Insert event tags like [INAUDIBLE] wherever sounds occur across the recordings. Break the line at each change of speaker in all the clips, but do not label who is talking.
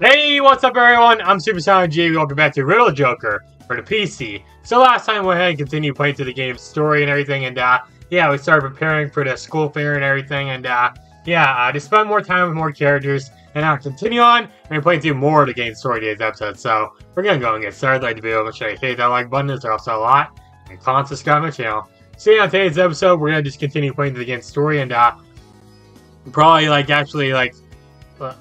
Hey, what's up everyone? I'm SuperSonicJB. Welcome back to Riddle Joker for the PC. So last time we went ahead and continued playing through the game's story and everything, and uh, yeah, we started preparing for the school fair and everything, and uh, yeah, uh, to spend more time with more characters, and now continue on and playing through more of the game's story today's episode. So we're gonna go and get started. Like the video, make sure you hit that like button. There's also a lot, and comment, subscribe my channel. See you on today's episode. We're gonna just continue playing through the game's story, and uh, probably like actually like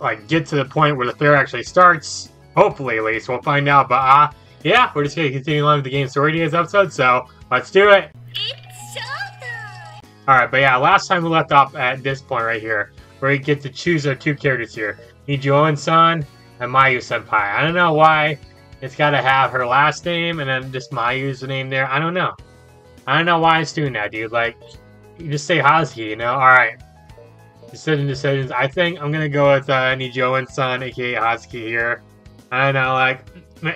like get to the point where the fair actually starts. Hopefully, at least we'll find out. But uh, yeah, we're just gonna continue on with the game story today's episode. So let's do it. All right, but yeah, last time we left off at this point right here, where we get to choose our two characters here, Nijou-san and Mayu Senpai. I don't know why it's got to have her last name and then just Mayu's name there. I don't know. I don't know why it's doing that, dude. Like, you just say Hazuki, you know? All right. Decision decisions. I think I'm gonna go with uh, Nijou-san, aka Hazuki here. I don't know, like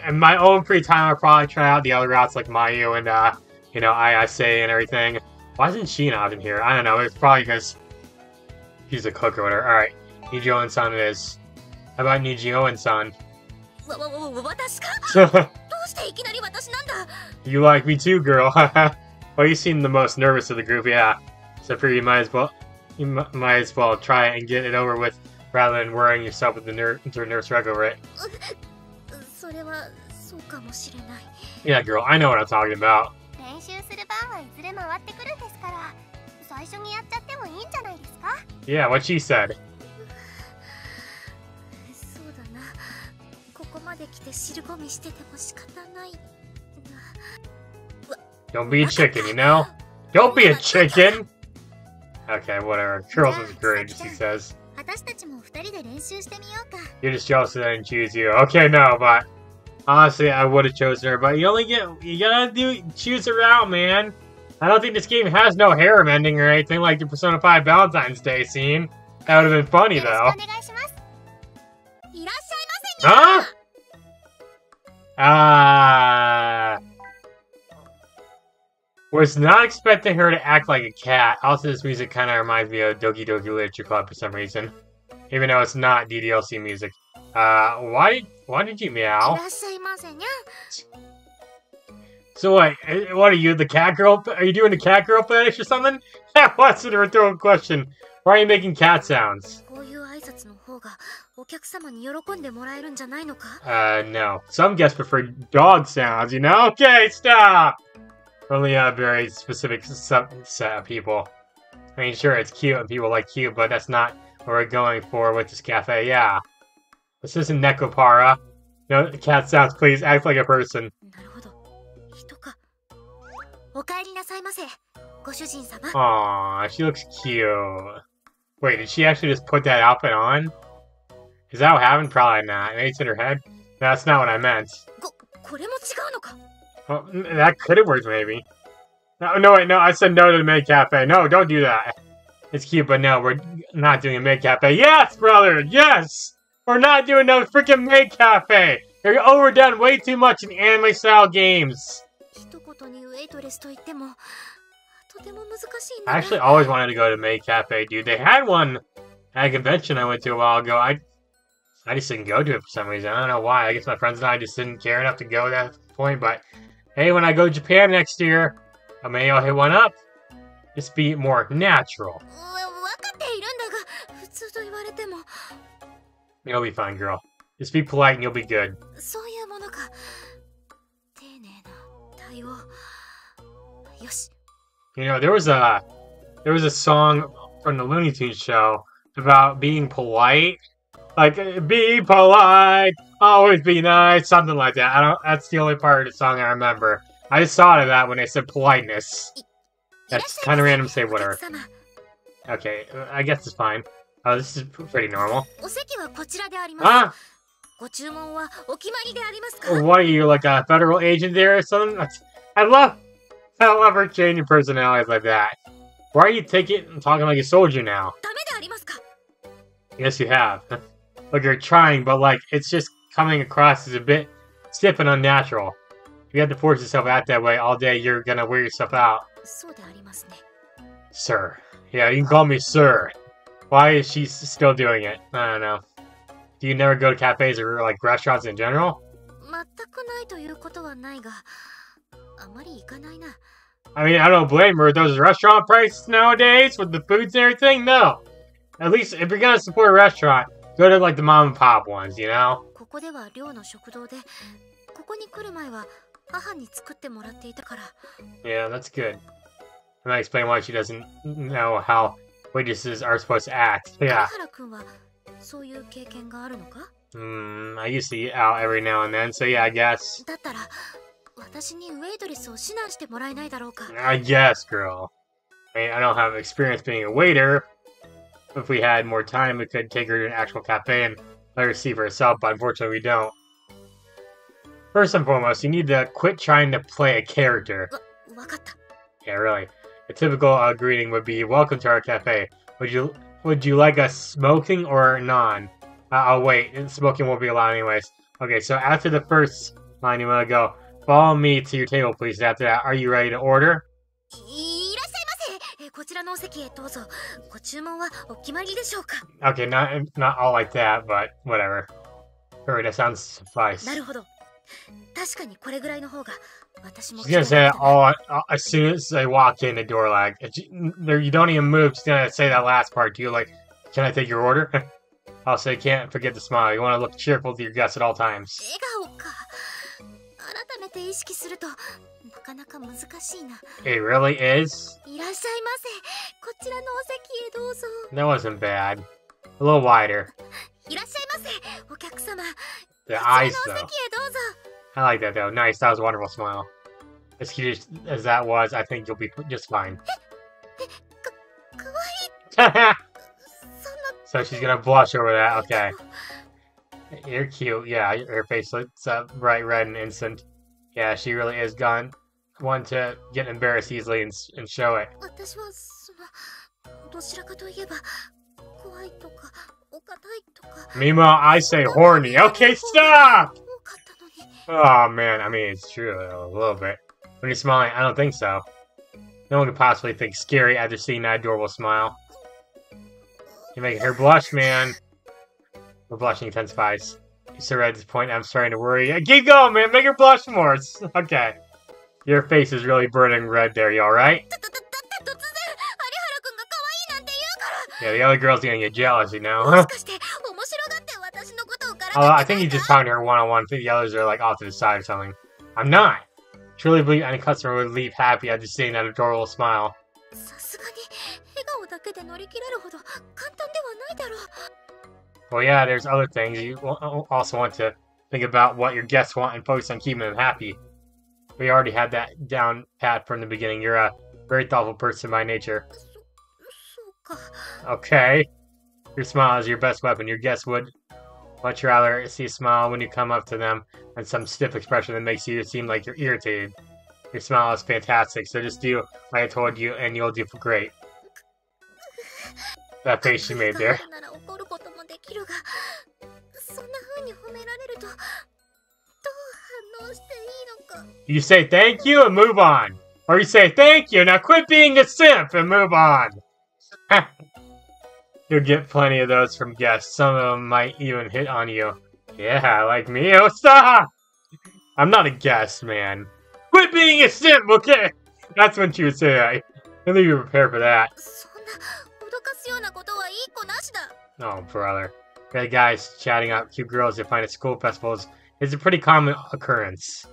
in my own free time, I'll probably try out the other routes like Mayu and uh, you know Ayase and everything. Why isn't she not in here? I don't know. It's probably because she's a cook or whatever. All right, Nijou-san it is. How about Nijou-san? [LAUGHS] you like me too, girl. [LAUGHS] well, you seem the most nervous of the group, yeah. So for you might as well you might as well try and get it over with rather than worrying yourself with the ner nurse reg over it. Uh, yeah, girl, I know what I'm talking about. Yeah, what she said. [SIGHS] Don't be a chicken, you know? Don't be a [LAUGHS] chicken! Okay, whatever. Charles is great, he says. You're just jealous that I didn't choose you. Okay, no, but honestly, I would have chosen her. But you only get you gotta do choose her out, man. I don't think this game has no harem ending or anything like the Persona 5 Valentine's Day scene. That would have been funny though. Huh? Ah. Uh, was not expecting her to act like a cat. Also, this music kind of reminds me of Doki Doki Literature Club for some reason. Even though it's not DDLC music. Uh, why, why did you meow? So what, eh, what are you, the cat girl? Are you doing the cat girl fetish or something? [LAUGHS] What's a rhetorical question? Why are you making cat sounds? Uh, no. Some guests prefer dog sounds, you know? Okay, stop! Only a very specific subset of people. I mean, sure, it's cute and people like cute, but that's not what we're going for with this cafe, yeah. This isn't Nekopara. No, cat sounds, please, act like a person. Aww, she looks cute. Wait, did she actually just put that outfit on? Is that what happened? Probably not. Maybe it's in her head? That's not what I meant. Well, that could have worked, maybe. No, no, wait, no, I said no to the maid cafe. No, don't do that. It's cute, but no, we're not doing a maid cafe. Yes, brother, yes! We're not doing no freaking maid cafe! You're overdone way too much in anime-style games. I actually always wanted to go to Maid Cafe, dude. They had one at a convention I went to a while ago. I I just didn't go to it for some reason. I don't know why. I guess my friends and I just didn't care enough to go at that point, but hey, when I go to Japan next year, I may I'll hit one up. Just be more natural. You'll be fine, girl. Just be polite and you'll be good. You know, there was a there was a song from the Looney Tunes show about being polite. Like, be polite, always be nice, something like that. I don't. That's the only part of the song I remember. I just thought of that when they said politeness. That's kind of random say whatever. Okay, I guess it's fine. Oh, this is pretty normal. Ah! What are you, like a federal agent there or something? I love, I love her changing personalities like that. Why are you taking and talking like a soldier now? Yes, you have. [LAUGHS] like you're trying, but like it's just coming across as a bit stiff and unnatural. If you have to force yourself out that way all day, you're gonna wear yourself out. Sir. Yeah, you can call me sir. Why is she still doing it? I don't know. Do you never go to cafes or like restaurants in general? I mean, I don't blame her. Those restaurant prices nowadays with the foods and everything, no. At least if you're gonna support a restaurant, go to like the mom and pop ones, you know?
ここでは寮の食堂で、ここに来る前は母に作ってもらっていたから。
Yeah, that's good. And I explain why she doesn't know how waitresses are supposed to act.
有
Yeah.
原くんはそういう経験があるのか
Hmm, I used to eat out every now and then, so yeah, I guess.
だったら、私にウェイドレスを指南してもらえないだろうか。
I guess, girl. I mean, I don't have experience being a waiter. If we had more time, we could take her to an actual cafe and my herself, but Unfortunately, we don't. First and foremost, you need to quit trying to play a character. Yeah, really. A typical uh, greeting would be, "Welcome to our cafe. Would you would you like us smoking or non?" Uh, oh wait, smoking won't be allowed anyways. Okay, so after the first line, you want to go, "Follow me to your table, please." After that, are you ready to order?
えこちらのお席へどうぞ。ご注文はお決まりでしょうか
Okay, not not all like that, but whatever. Alright, that sounds suffice.
なるほど。確かにこれぐらいの方が私も
She's gonna say uh, as soon as they walk in the door. Like, you, you don't even move. She's gonna say that last part to you. Like, can I take your order? also, you can't forget to smile. You want to look cheerful to your guests at all times.
笑顔か。改めて意識すると なかなか難しいな。
It really is.
いらっしゃいませ。こちらのお席へどうぞ。
That wasn't bad. A little wider.
いらっしゃいませ。お客様。
The
こちらの
eyes,
お席へ
though.
どうぞ。
I like that though. Nice. That was a wonderful smile. As cute as- as that was, I think you'll be just fine. [LAUGHS]
かわいい。そ[LAUGHS] んな
so she's gonna blush over that. Okay. You're cute. Yeah, her face looks uh, bright red in an instant. Yeah, she really is gone. One to get embarrassed easily and, and show it. Meanwhile, I say horny. Okay, stop! Oh man, I mean, it's true a little bit. When you're smiling, I don't think so. No one could possibly think scary after seeing that adorable smile. You're making her blush, man. Her blushing intensifies. So at this point, I'm starting to worry. Keep going, man. Make her blush more. It's okay. Your face is really burning red there. You
all right?
Yeah, the other girl's gonna get jealous, you know? [LAUGHS] Although, I think he's just talking to her one-on-one. -on -one. I think the others are, like, off to the side or something. I'm not. Truly believe any customer would leave happy after seeing that adorable smile. Well, yeah, there's other things. You uh, also want to think about what your guests want and focus on keeping them happy. We already had that down pat from the beginning. You're a very thoughtful person by nature. Okay. Your smile is your best weapon. Your guests would much rather see a smile when you come up to them than some stiff expression that makes you seem like you're irritated. Your smile is fantastic, so just do like I told you and you'll do great. That face she made there.
なら怒ることもできるがそんな風に褒められるとどう反応していいのか
You say thank you and move on. Or you say thank you, now quit being a simp and move on. [LAUGHS] You'll get plenty of those from guests. Some of them might even hit on you. Yeah, like me. Oh, stop! I'm not a guest, man. Quit being a simp, okay? That's when she would say that. I think you're prepared for that. [LAUGHS] Oh, brother. Okay, guys chatting up cute girls they find at school festivals is a pretty common occurrence.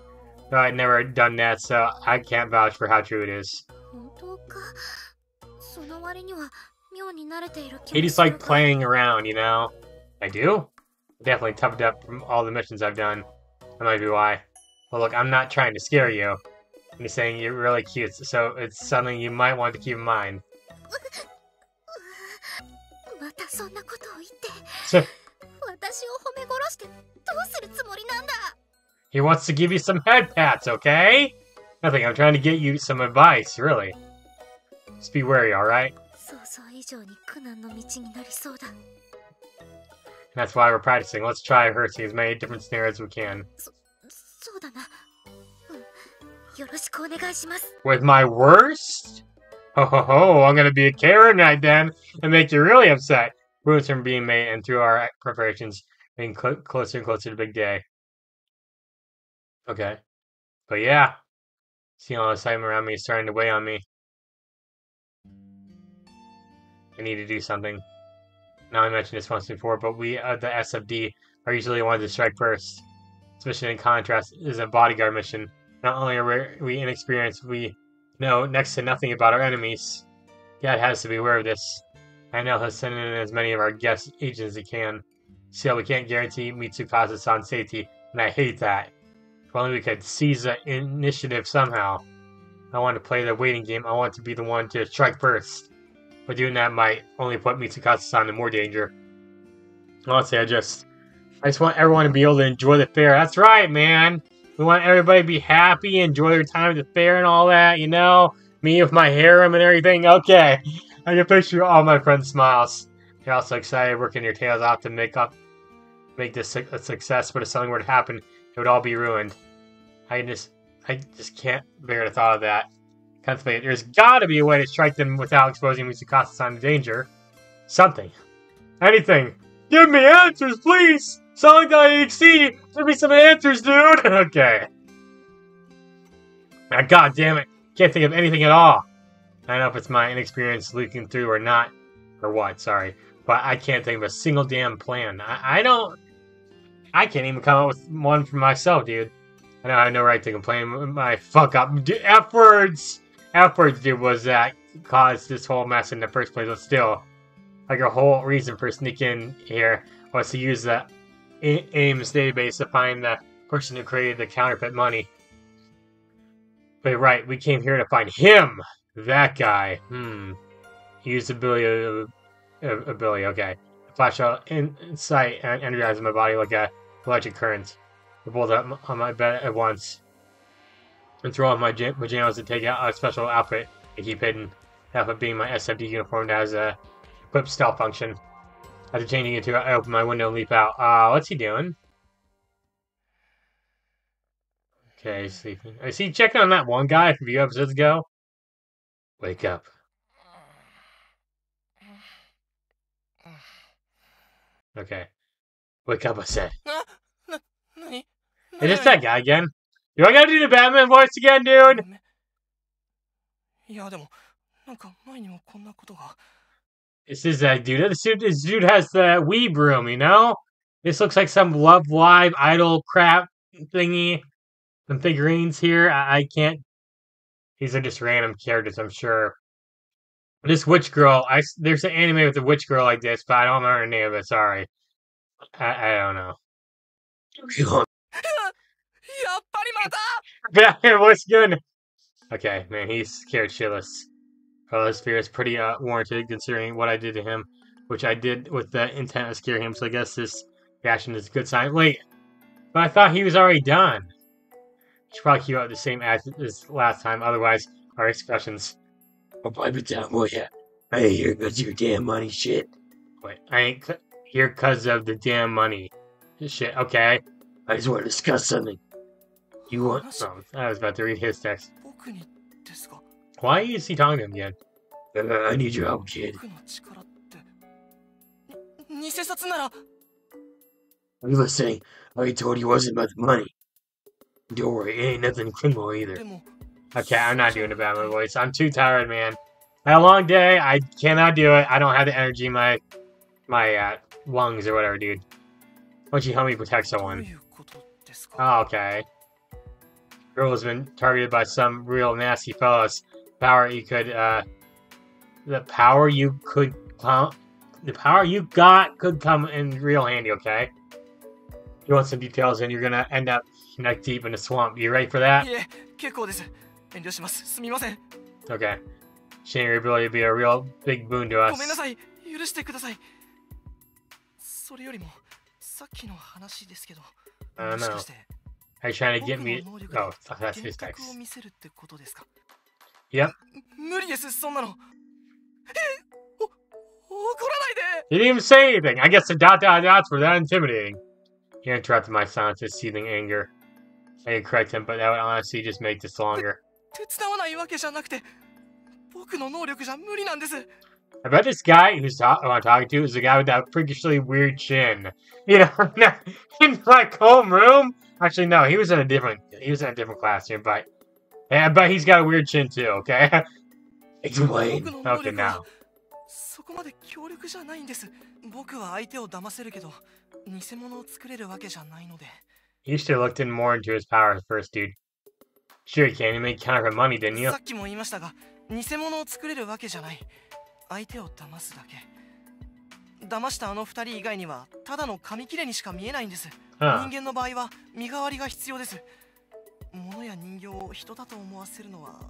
Though I'd never done that, so I can't vouch for how true it is.
It is
like playing around, you know? I do? Definitely toughed up from all the missions I've done. That might be why. Well, look, I'm not trying to scare you. I'm just saying you're really cute, so it's something you might want to keep in mind.
またそんなことを言って
So,
私を褒め殺してどうするつもりなんだ
he wants to give you some head pats, okay? Nothing, I'm trying to get you some advice, really. Just be wary, alright?
想像以上に苦難の道になりそうだ
And that's why we're practicing. Let's try rehearsing as many different scenarios as we can.
そうだなうんよろしくお願いします
With my worst? Ho ho ho, I'm gonna be a Karen right then and make you really upset. Ruins from being made and through our preparations, Getting cl closer and closer to big day. Okay. But yeah. Seeing all the excitement around me is starting to weigh on me. I need to do something. Now I mentioned this once before, but we, uh, the SFD, are usually the ones to strike first. This mission, in contrast, is a bodyguard mission. Not only are we inexperienced, we know next to nothing about our enemies. Dad has to be aware of this. I know he'll in as many of our guest agents as he can. Still, we can't guarantee Mitsukasa-san's safety, and I hate that. If only we could seize the initiative somehow. I want to play the waiting game. I want to be the one to strike first. But doing that might only put Mitsukasa-san in more danger. Honestly, I just... I just want everyone to be able to enjoy the fair. That's right, man! We want everybody to be happy, enjoy their time at the fair and all that, you know? Me with my harem and everything. Okay. I can picture all my friends' smiles. They're also excited, working their tails off to make up, make this a success. But if something were to happen, it would all be ruined. I just, I just can't bear the thought of that. Contemplate. There's got to be a way to strike them without exposing Mitsukasa-san to danger. Something. Anything. Give me answers, please! Sonic.exe! Give me some answers, dude! [LAUGHS] okay. Now, god damn it. Can't think of anything at all. I don't know if it's my inexperience leaking through or not, or what, sorry. But I can't think of a single damn plan. I, I don't... I can't even come up with one for myself, dude. I know I have no right to complain. My fuck up. F words! F words, dude, was that caused this whole mess in the first place. But still, like a whole reason for sneaking here was to use the AIMS database to find the person who created the counterfeit money. But right, we came here to find him! That guy. Hmm. He used ability, uh, ability, okay. Flash out insight and energize my body like a electric current. I pulled up on my bed at once and throw on my pajamas and take out a special outfit to keep hidden. Half of being my SFD uniform has a equipped stealth function. After changing into it I open my window and leap out. Uh, what's he doing? Okay, sleeping. Is he checking on that one guy from a few episodes ago? Wake up. Okay. Wake up, I said. Is this that guy again? Do I gotta do the Batman voice again, dude? This is that dude. This dude, this dude has the weeb room, you know? This looks like some Love Live idol crap thingy. Some figurines here. I, I can't. These are just random characters, I'm sure. This witch girl, I there's an anime with a witch girl like this, but I don't remember the name of it. Sorry, I, I don't know. [LAUGHS] [LAUGHS] Batman, what's good? Okay, man, he's scared shitless. Well, his fear is pretty uh, warranted considering what I did to him, which I did with the intent to scare him. So I guess this reaction is a good sign. Wait, but I thought he was already done. Should probably keep up the same as last time. Otherwise, our expressions.
I'll pipe it down, will ya? I ain't here because your damn money shit.
Wait, I ain't here because of the damn money shit. Okay.
I just want to discuss something. You want?
Oh, I was about to read his text. Why is he talking to him again?
Uh, I need your help, kid. Are you listening? I told you it wasn't about the money. Don't worry, it ain't nothing criminal either.
Okay, I'm not doing a Batman voice. I'm too tired, man. I had a long day. I cannot do it. I don't have the energy in my my uh, lungs or whatever, dude. Why don't you help me protect someone? Oh, okay. Girl has been targeted by some real nasty fellas. Power you could, uh... The power you could come... The power you got could come in real handy, okay? You want some details and you're gonna end up neck deep in the swamp. You ready for that? Okay. Sharing your ability to be a real big boon to us. 許してください。それよりも、さっきの話ですけど、もしかして、Are you trying to get me? Oh, that's his text. Yep. He didn't even say anything. I guess the dot dot dots were that intimidating. He interrupted my silence with seething anger. I could correct him, but that would honestly just make this longer. I bet this guy who's ta- who I'm talking to is the guy with that freakishly weird chin. [LAUGHS] You know, [LAUGHS] in like homeroom. Actually, no, he was in a different. He was in a different classroom, but yeah, but he's got a weird chin too. Okay. [LAUGHS]
Explain.
僕の能
Okay,
力は
now.
そこまで強力じゃないんです僕は相手を騙せるけど偽物を作れるわけじゃないので
You should have looked in more into his powers first, dude. Sure, you can. You made counterfeit money, didn't you?
さっきも言いましたが偽物を作れるわけじゃない相手を騙すだけ騙したあの二人以外にはただの紙切れにしか見えないんです
Huh.
人間の場合は身代わりが必要です物や人形を人だと思わせるのは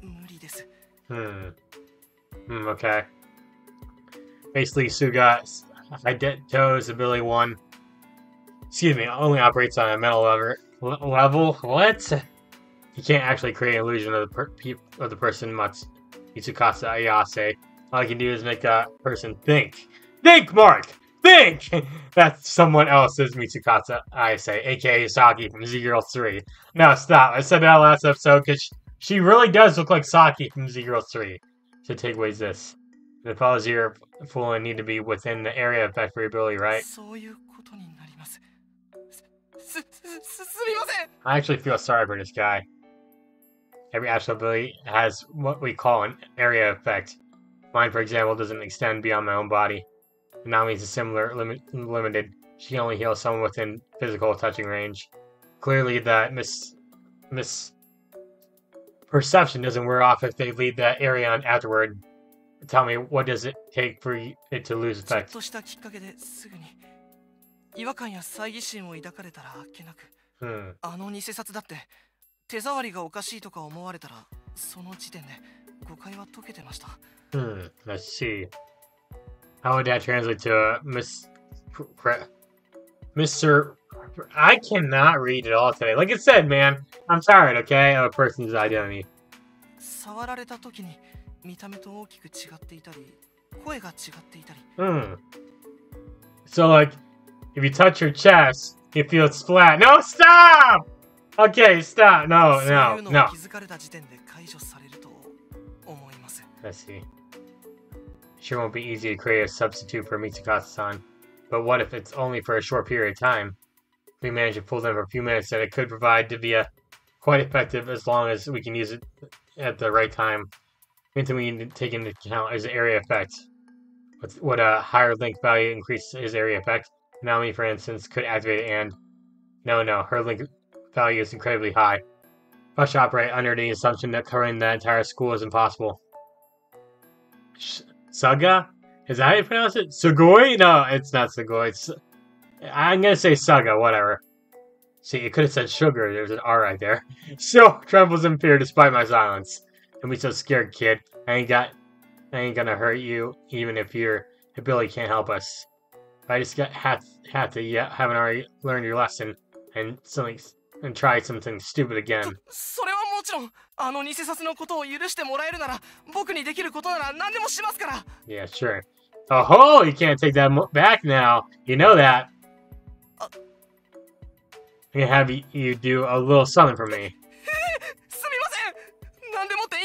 無理です
Hmm. Hmm, okay. Basically, Suga's Hideto's ability one. Excuse me, only operates on a mental lever, le- level. What? He can't actually create an illusion of the per- of the person much. Mitsukasa Ayase. All he can do is make a person think. Think, Mark! Think! [LAUGHS] That's someone else's Mitsukasa Ayase, aka Saki from Z Girl 3. No, stop. I said that last episode because she really does look like Saki from Z Girl 3. So take away this. The fellows here fooling need to be within the area of effect for your ability, right? I actually feel sorry for this guy. Every astral ability has what we call an area effect. Mine, for example, doesn't extend beyond my own body. Anomaly's is similar, lim limited. She can only heal someone within physical touching range. Clearly, that mis mis perception doesn't wear off if they lead that area on afterward. Tell me, what does it take for it to lose effect?
違和感や猜疑心を抱かれたらあっけなく
Hmm.
あの偽札だって手触りがおかしいとか思われたらその時点で誤解は解けてました
Hmm, let's see. How would that translate to uh, Miss Mr. I cannot read it all today. Like I said, man, I'm tired, okay, of a person's identity.
触られた時に見た目と大きく違っていたり声が違っていたり
Hmm. So, like, If you touch your chest, you feel flat. No, stop! Okay, stop. No, no, no. Let's see. Sure won't be easy to create a substitute for Mitsukasa-san. But what if it's only for a short period of time? If we manage to pull them for a few minutes, then it could provide to be quite effective as long as we can use it at the right time. One we need to take into account is the area effect. What's, what a higher link value increases his area effect? Nanami, for instance, could activate and no, no, her link value is incredibly high. Must operate under the assumption that covering the entire school is impossible. Sh- Saga? Is that how you pronounce it? Sugoi? No, it's not Sugoi. It's I'm gonna say Saga, whatever. See, it could have said sugar. There's an R right there. [LAUGHS] Still trembles in fear despite my silence. Don't be so scared, kid. I ain't got I ain't gonna hurt you, even if your ability can't help us. I just got have have to yeah haven't already learned your lesson and something and try something stupid again. [LAUGHS]
それはもちろんあの偽札のことを許してもらえるなら僕にできることなら何でもしますから
Yeah, sure. Oh, you can't take that mo- back now. You know that.
Uh.
I'm gonna have you, you do a little something for me.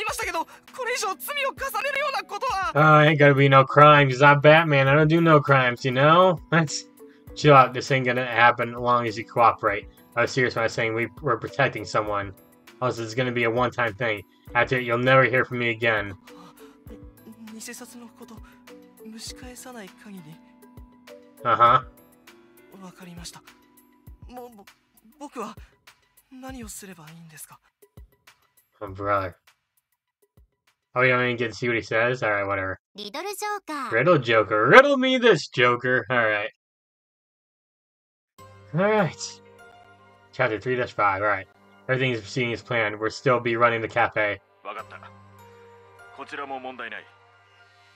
ましたけどこれ以上罪を重ねるようなことは
Oh, ain't gonna be no crime because I'm Batman. I don't do no crimes, you know? Let's chill out. This ain't gonna happen as long as you cooperate. I was serious when I was saying we were protecting someone. Else it's gonna be a one-time thing. After it, you'll never hear from me again.
偽札のこと蒸し返さない限り
Uh-huh.
わかりましたもうぼ僕は何をすればいいんですか
Oh, brother. Oh, you don't even get to see what he says? Alright, whatever.
リドルジョーカー
Riddle Joker. Riddle me this, Joker. Alright. Alright. Chapter 3 5. Alright. Everything is proceeding as planned. We'll still be running the cafe.
わかったこちらも問題ない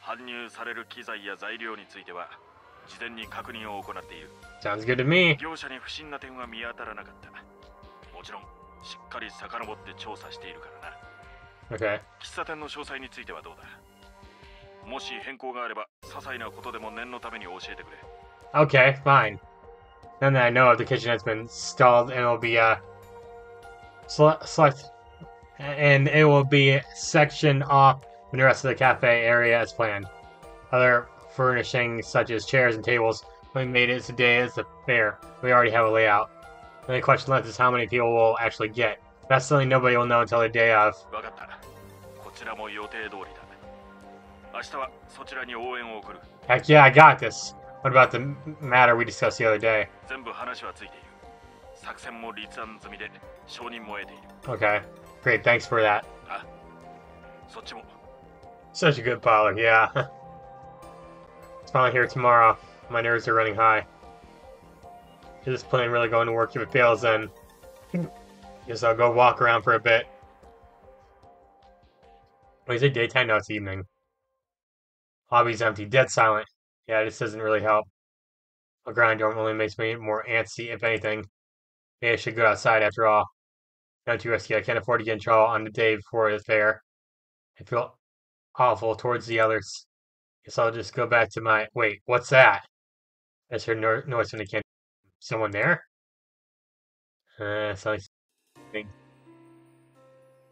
搬入される機材や材料については事前に確認を行っている
Sounds good to me.
業者に不審な点は見当たらなかったもちろんしっかり遡って調査しているからな
Okay.
喫茶店の詳細についてはどうだもし変更があれば些細なことでも念のために教えてくれ
Okay, fine. Now that I know if the kitchen has been stalled, and it'll be uh sele- select, and it will be sectioned off and the rest of the cafe area as planned. Other furnishings such as chairs and tables we made it today as the fair. We already have a layout. The only question left is how many people will actually get. That's something nobody will know until the day of.
分かったこちらも予定通りだ明日はそちらに応援を送る
Heck yeah, I got this. What about the matter we discussed the other day?
全部話はついている作戦も立案済みで承認も得ている
Okay. Great, thanks for that.
そっちも
Such a good pilot, yeah. [LAUGHS] it's finally here tomorrow. My nerves are running high. Is this plan really going to work? If it fails, then [LAUGHS] guess I'll go walk around for a bit. Wait, is daytime? No, it's evening. Lobby's empty, dead silent. Yeah, this doesn't really help. A grind dorm only makes me more antsy, if anything. Maybe I should go outside after all. Not too risky. I can't afford to get in trouble on the day before the fair. I feel awful towards the others. Guess I'll just go back to my. Wait, what's that? I just heard no- noise from the canteen. Someone there? Uh, sounds anything.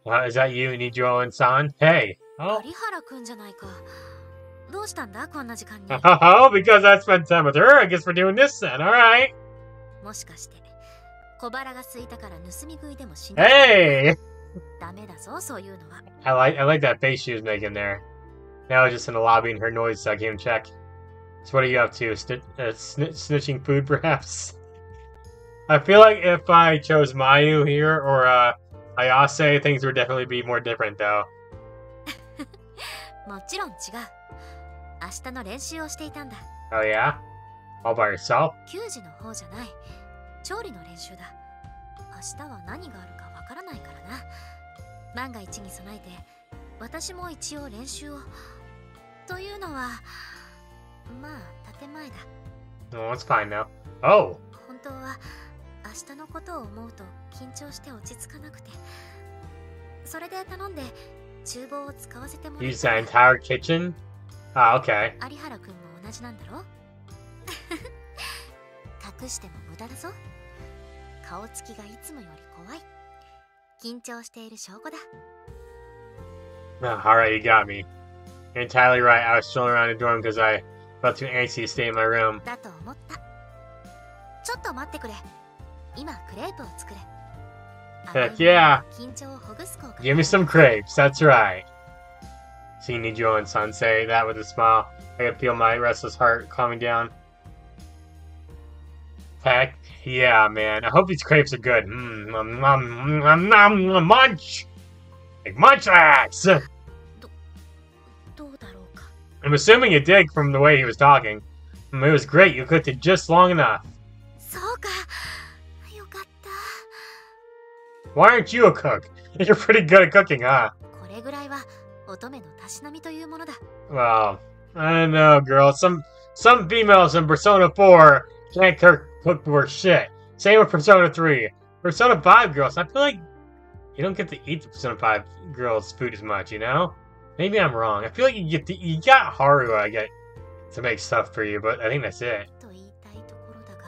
Uh, is that you, Nijouin-san? Hey! Oh! [LAUGHS] Oh, because I spent time with her, I guess we're doing this then, alright! Hey! I like I like that face she was making there. Now I was just in the lobby and her noise, so I came check. So what are you up to? Sn uh, snitching food, [LAUGHS] perhaps? I feel like if I chose Mayu here or uh, Ayase, things would definitely be more different, though. [LAUGHS]
もちろん違う明日の練習をしていたんだ
Oh yeah? All by yourself?
球児の方じゃない調理の練習だ明日は何があるかわからないからな万が一に備えて私も一応練習をというのはまあ建前だ
Oh, it's fine now. Oh!
本当は 明日のことを思うと緊張して落ち着かなくてそれで頼んで厨房を使わせてもらっ
Use
た
that entire kitchen? Ah, okay.
有原くんも同じなんだろ隠しても無駄だぞ顔つきがいつもより怖い緊張している証拠だ
Ah, Alright, you got me. You're entirely right. I was strolling around the dorm because I felt too antsy to stay in my room.
だと思ったちょっと待ってくれ今クレープを作る
Heck yeah!
緊張をほぐす効果
Give me some crepes, that's right. Seeing Nijo and Sun say that with a smile, I could feel my restless heart calming down. Heck, yeah, man. I hope these crepes are good. Mmm, um, um, um, um, um, munch! Like munch axe!
どうだろうか
I'm assuming you did from the way he was talking. Mm, It was great, you cooked it just long enough. Why aren't you a cook? [LAUGHS] You're pretty good at cooking, huh?
これぐらいは乙女のたしなみというものだ
Well, I don't know, girl. Some some females in Persona 4 can't cook, cook worth shit. Same with Persona 3. Persona 5 girls, I feel like you don't get to eat the Persona 5 girls' food as much, you know? Maybe I'm wrong. I feel like you get to, you got Haru, I get, to make stuff for you, but I think that's it.
と言いたいところだが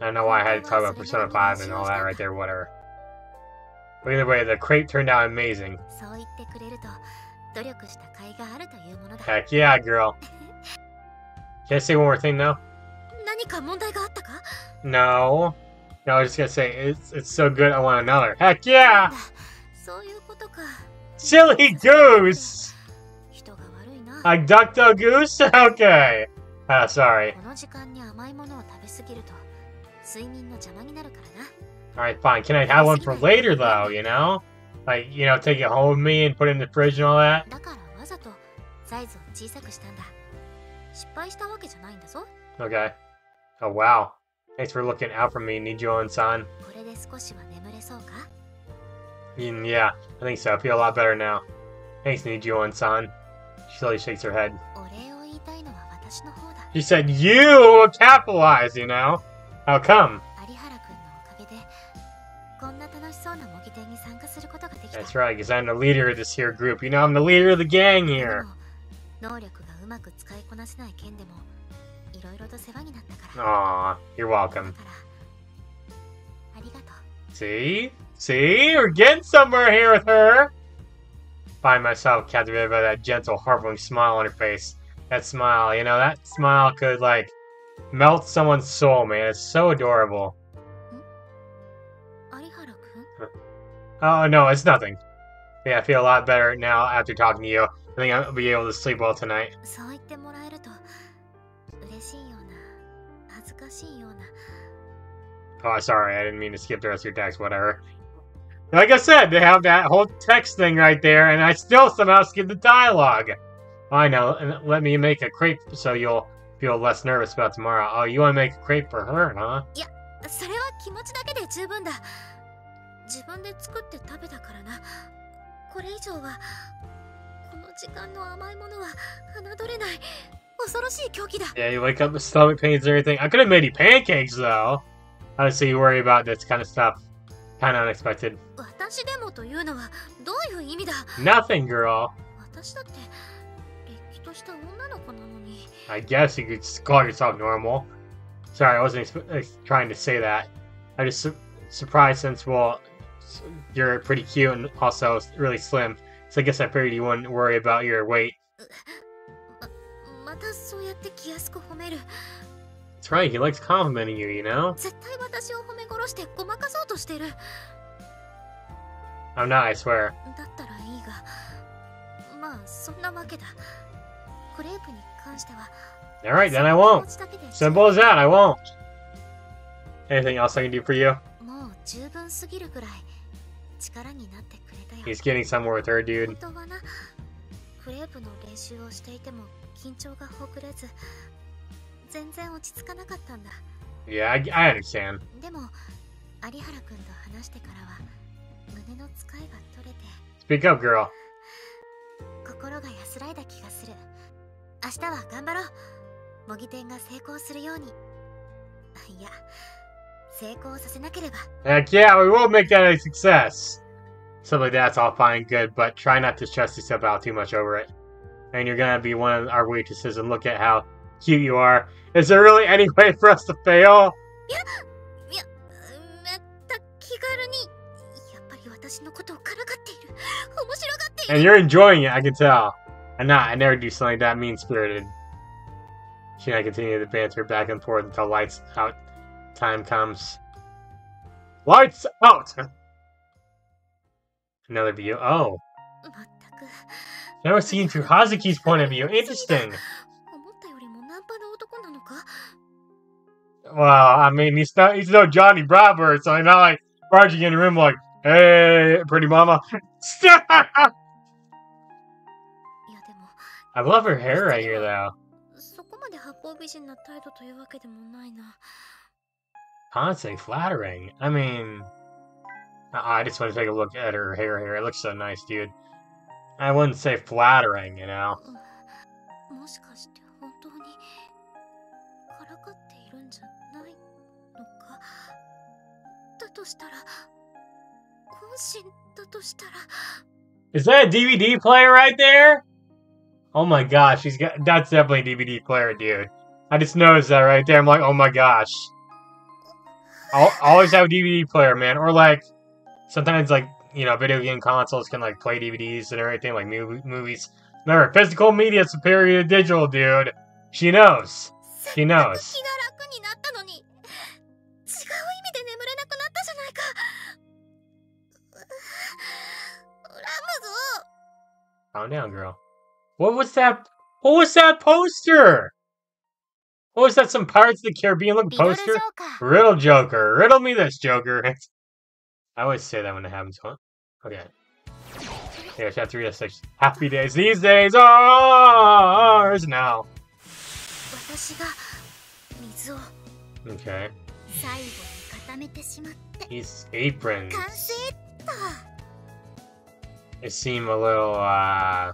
I don't know why I had to talk about Persona 5 and all that right there, whatever. But either way, the crepe turned out amazing. Heck yeah, girl. [LAUGHS] Can I say one more thing
now?
No. No, I was just gonna say, it's, it's so good, I want another. Heck yeah! [LAUGHS] Silly goose! Like Duckdo Goose? Okay. Ah, sorry. Alright, fine. Can I have one for later, though, you know? Like, you know, take it home with me and put it in the fridge and all that? Okay. Oh, wow. Thanks for looking out for me,
Nijo-san.
Mm, yeah, I think so. I feel a lot better now. Thanks, Nijo-san. She slowly shakes her head. She said, You capitalize, you know? How come? That's right, because I'm the leader of this here group. You know, I'm the leader of the gang here. Aw, you're welcome. See? See? We're getting somewhere here with her! Find myself captivated by that gentle, heartwarming smile on her face. That smile, you know, that smile could, like, melt someone's soul, man. It's so adorable. Oh no, it's nothing. Yeah, I feel a lot better now after talking to you. I think I'll be able to sleep well tonight.
そう言ってもらえると嬉しいような恥ずかしいような
Oh, sorry, I didn't mean to skip the rest of your text. Whatever. Like I said, they have that whole text thing right there, and I still somehow skipped the dialogue. I know. And let me make a crepe so you'll feel less nervous about tomorrow. Oh, you want to make a crepe for her, huh?
それは気持ちだけで十分だ 自分で作って食べたからなこれ以上はこの時間の甘いものは侮れない恐ろしい狂気だ
Yeah, you wake up with stomach pains and everything. I could have made you pancakes though. Obviously, you worry about this kind of stuff. Kind of unexpected.
私でもというのはどういう意味だ
Nothing, girl.
私だってれっきとした女の子なのに
I guess you could call yourself normal. Sorry, I wasn't trying to say that. I just su- surprised since, well, you're pretty cute and also really slim. So I guess I figured you wouldn't worry about your weight.
またそうやって気安く褒める
That's right, he likes complimenting you, you know?
絶対私を褒め殺してごまかそうとしてる
I'm not, I swear.
だったらいいがまあそんなわけだクレープに関しては
Alright, then I
そ
won't.
の気持ちだけで
Simple as that, I won't. Anything else I can do for you?
もう十分すぎるくらい
He's getting somewhere with her, dude.
本当はなクレープの練習をしていても緊張がほぐれず全然落ち着かなかったんだ
Yeah, I, I understand.
でも有原くんと話してからは胸の使いが取れて
Speak up, girl.
心が安らいだ気がする明日は頑張ろう模擬店が成功するようにいや成功させなければ
Heck yeah, we will make that a success. Something like that's all fine good, but try not to stress yourself out too much over it. And you're gonna be one of our waitresses and look at how cute you are. Is there really any way for us to fail? And you're enjoying it, I can tell. And not, I never do something that mean-spirited. She and I continue to banter back and forth until lights out time comes. Lights out! Another view. Oh. Never seen through Hazuki's point of view. Interesting. Well, I mean, he's not, he's no Johnny Bravo, so he's not like barging in the room like, hey, pretty mama. [LAUGHS] I love her hair right here, though. Honestly, flattering. I mean, I just want to take a look at her hair here. It looks so nice, dude. I wouldn't say flattering, you know. Is that a DVD player right there? Oh my gosh, he's got that's definitely a DVD player, dude. I just noticed that right there. I'm like, oh my gosh. I'll always have a DVD player, man. Or like, sometimes like you know, video game consoles can like play DVDs and everything, like movie, movies. Remember, physical media superior to digital, dude. She knows. She knows. Calm down, girl. What was that? What was that poster? What was that? Some Pirates of the Caribbean
look
poster? Riddle Joker. Riddle me this, Joker. [LAUGHS] I always say that when it happens, huh? Okay. Yeah, chapter 3 6. Happy days. These days are ours now. Okay.
His apron.
It seemed a little, uh...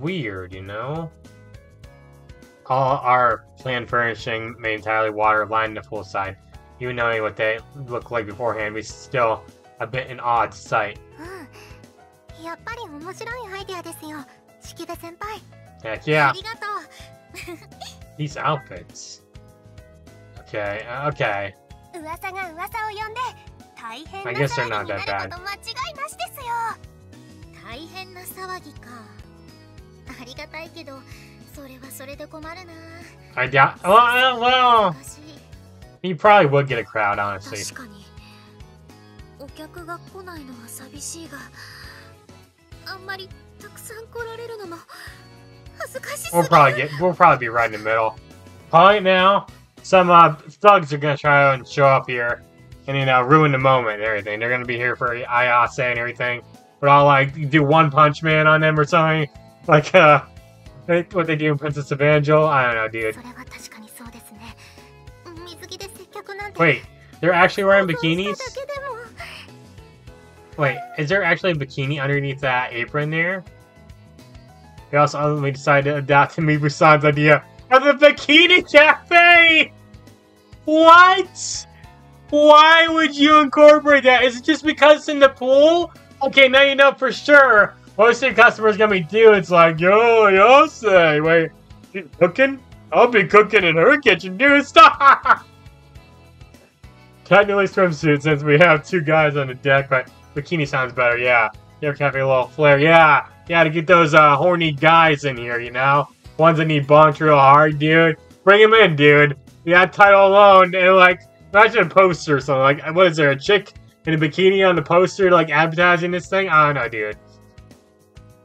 Weird, you know? All our planned furnishing made entirely water lined the full side. Even knowing what they look like beforehand, we still a bit an odd sight. [GASPS]
うんやっぱり面白いアイデアですよ式部先輩
Heck
あ
yeah,
りがと[LAUGHS] う
these outfits. Okay, uh, okay.
噂が噂を呼んで大変
I
な
guess they're
騒ぎに
not
な
that
ること間違いなしですよ 大変な騒ぎかありがたいけど それはそれで困るな
I doubt. Well, well,
難しい
he probably would get a crowd, honestly.
確かにお客が来ないのは寂しいがあんまりたくさん来られるのも恥ずかしすぎ
We'll
る
probably get. We'll probably be right in the middle. Probably now. Some uh, thugs are gonna try and show up here, and you know, ruin the moment and everything. They're gonna be here for Ayase and everything. But I'll like do one punch man on them or something, like uh, What they do in Princess Evangel? I don't know, dude. Wait, they're actually wearing bikinis? Wait, is there actually a bikini underneath that apron there? They also ultimately decided to adapt to Mibu-san's idea of the Bikini Cafe! What? Why would you incorporate that? Is it just because it's in the pool? Okay, now you know for sure. Most of the customers gonna be dudes like, yo, yo, say, wait, you cooking? I'll be cooking in her kitchen, dude. [LAUGHS] Stop! Technically swimsuit since we have two guys on the deck, but bikini sounds better, yeah. Can have a little flair, yeah. Yeah, to get those uh, horny guys in here, you know? Ones that need bonked real hard, dude. Bring them in, dude. Yeah, title alone, and like, imagine a poster or something. Like, what is there, a chick in a bikini on the poster, like, advertising this thing? I don't know, dude.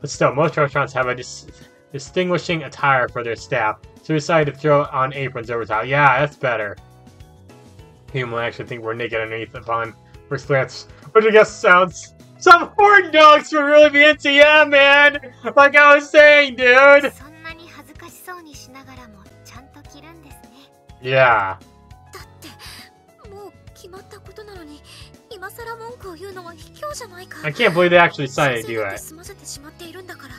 But still, most restaurants have a dis- distinguishing attire for their staff, so we decided to throw on aprons over top. Yeah, that's better. People might actually think we're naked underneath upon first glance, which I guess sounds. Some horn dogs would really be into, yeah, man! Like I was saying, dude!
そ 更文句を言うのは卑怯じゃないか
I can't believe they actually decided to
先
do
生だって
it.
済ませてしまっているんだから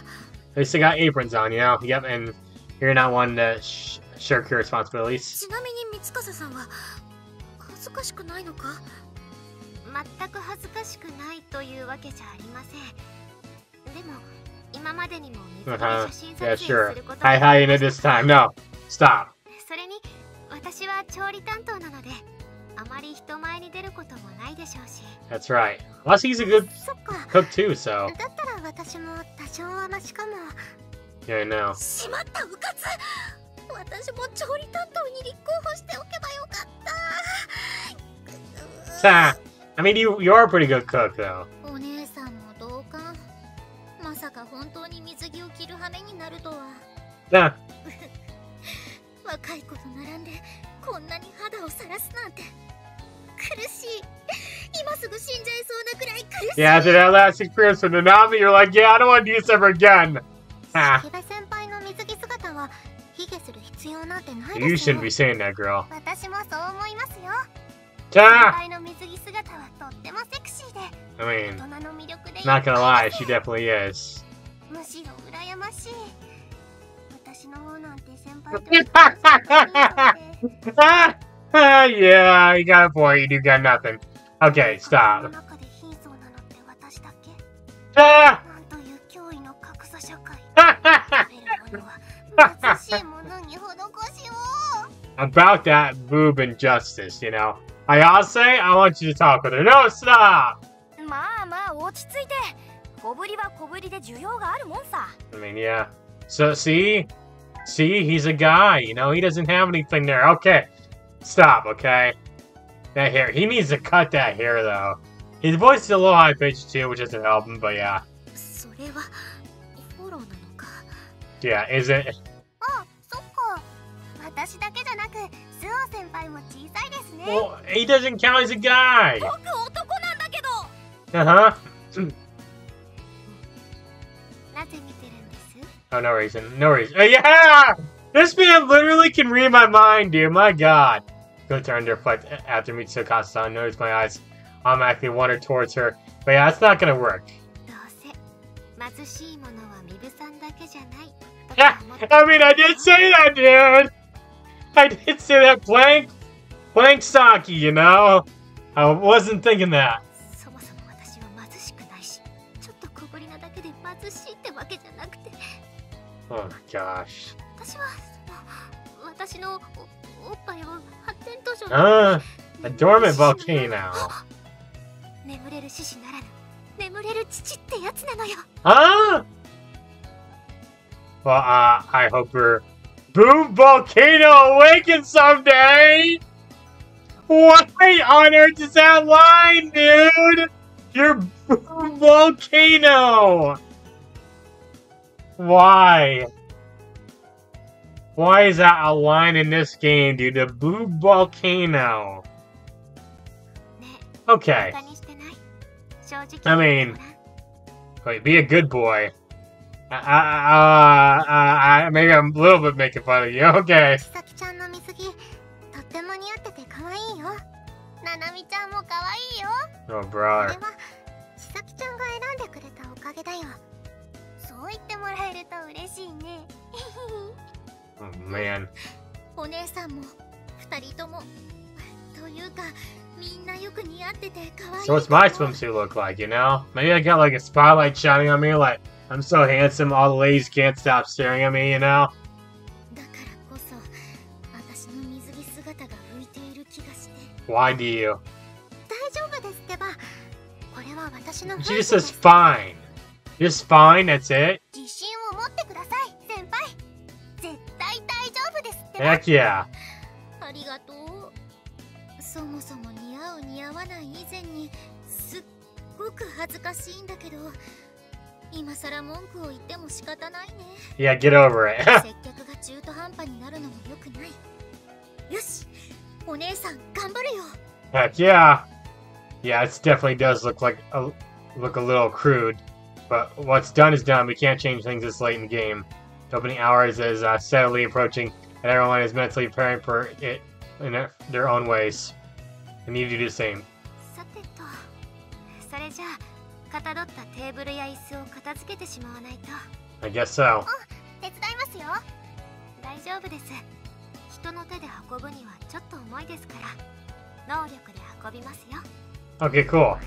They still got aprons on, you know? Yep, and you're not one to sh- shirk your responsibilities.
ちなみに三笠さんは恥ずかしくないのか全く恥ずかしくないというわけじゃありませんでも今までにも水着
Uh
で
huh.
写真撮
Yeah,
影
sure.
すること
Hi, hi, in it this time. No. Stop.
それに私は調理担当なので あまり人前に出ることもないでしょうし
That's right. Plus, he's a good cook, too, so.
だったら私も多少はマシかも
Yeah, I know.
しまったうかつ私も調理担当に立候補しておけばよかった
Sa, I mean, you you are a pretty good cook, though.
お姉さんも同感まさか本当に水着を着る羽目になるとは
Yeah. [LAUGHS]
若い子と並んでこんなに肌をさらすなんて
Yeah, after that last experience with Nanami, you're like, yeah, I don't want to do use ever again. You shouldn't be saying that, girl. Ah! I mean, not gonna lie, she definitely is. [LAUGHS] Ah, yeah, you got a point, you do got nothing. Okay, stop. Ah! [LAUGHS] About that boob injustice, you know. I all say I want you to talk with her. No, stop! I mean, yeah. So, see? See, he's a guy, you know? He doesn't have anything there. Okay, Stop, okay? That hair. He needs to cut that hair, though. His voice is a little high-pitched, too, which doesn't help him, but yeah. Yeah, is it... Well, he doesn't count as a guy!
Uh-huh.
oh, no reason. No reason. Uh, yeah! This man literally can read my mind, dude. My god. Go under reflect after me Mitsukasa-san noticed my eyes automatically wander towards her. But yeah, that's not gonna work. Yeah, I mean, I did say that, dude! I did say that blank, blank Saki, you know? I wasn't thinking that. Oh gosh.
私はその私のおおっぱいを発展途上
Ah, a dormant volcano.
眠れる獅子ならぬ 眠れる父ってやつなのよ
Huh? Well, uh, I hope your boom volcano awakens someday! What on earth is that line, dude? Your boom volcano! Why? Why is that a line in this game, dude? The boom volcano.
ね
Okay.
バカにしてない正直
I mean- Wait, be a good boy. Uh, uh, uh, uh, maybe I'm a little bit making fun of you. [LAUGHS] Okay.
千咲ちゃんの水着とっても似合ってて可愛いよななみちゃんも可愛いよ
Oh,
こ
brother.
れは千咲ちゃんが選んでくれたおかげだよそう言ってもらえると嬉しいね
Oh, man.
お姉さんも二人ともというかみんなよく似合ってて可愛い
So what's my swimsuit look like, you know? Maybe I got like a spotlight shining on me, like I'm so handsome, all the ladies can't stop staring at me, you know?
だからこそ私の水着姿が浮いている気がして
Why do you?
大丈夫ですってばこれは私の
She just says fine. Just fine, that's it?
自信を持って
Heck yeah.
ありがとうそもそも似合う似合わない以前にすっごく恥ずかしいんだけど今さら文句を言っても仕方ないね [LAUGHS]
Yeah, get over it. [LAUGHS]
接客が中途半端になるのも良くないよしお姉さん頑張るよ
Heck yeah. Yeah, it definitely does look like a, look a little crude, but what's done is done. We can't change things this late in the game. The opening hours is uh, steadily approaching, and everyone is mentally preparing for it in their, their own ways. I need to do the same.
さてとそれじゃあかたどったテーブルや椅子を片付けてしまわないと
I guess so.
手伝いますよ大丈夫です人の手で運ぶにはちょっと重いですから能力で運びますよ
Okay, cool.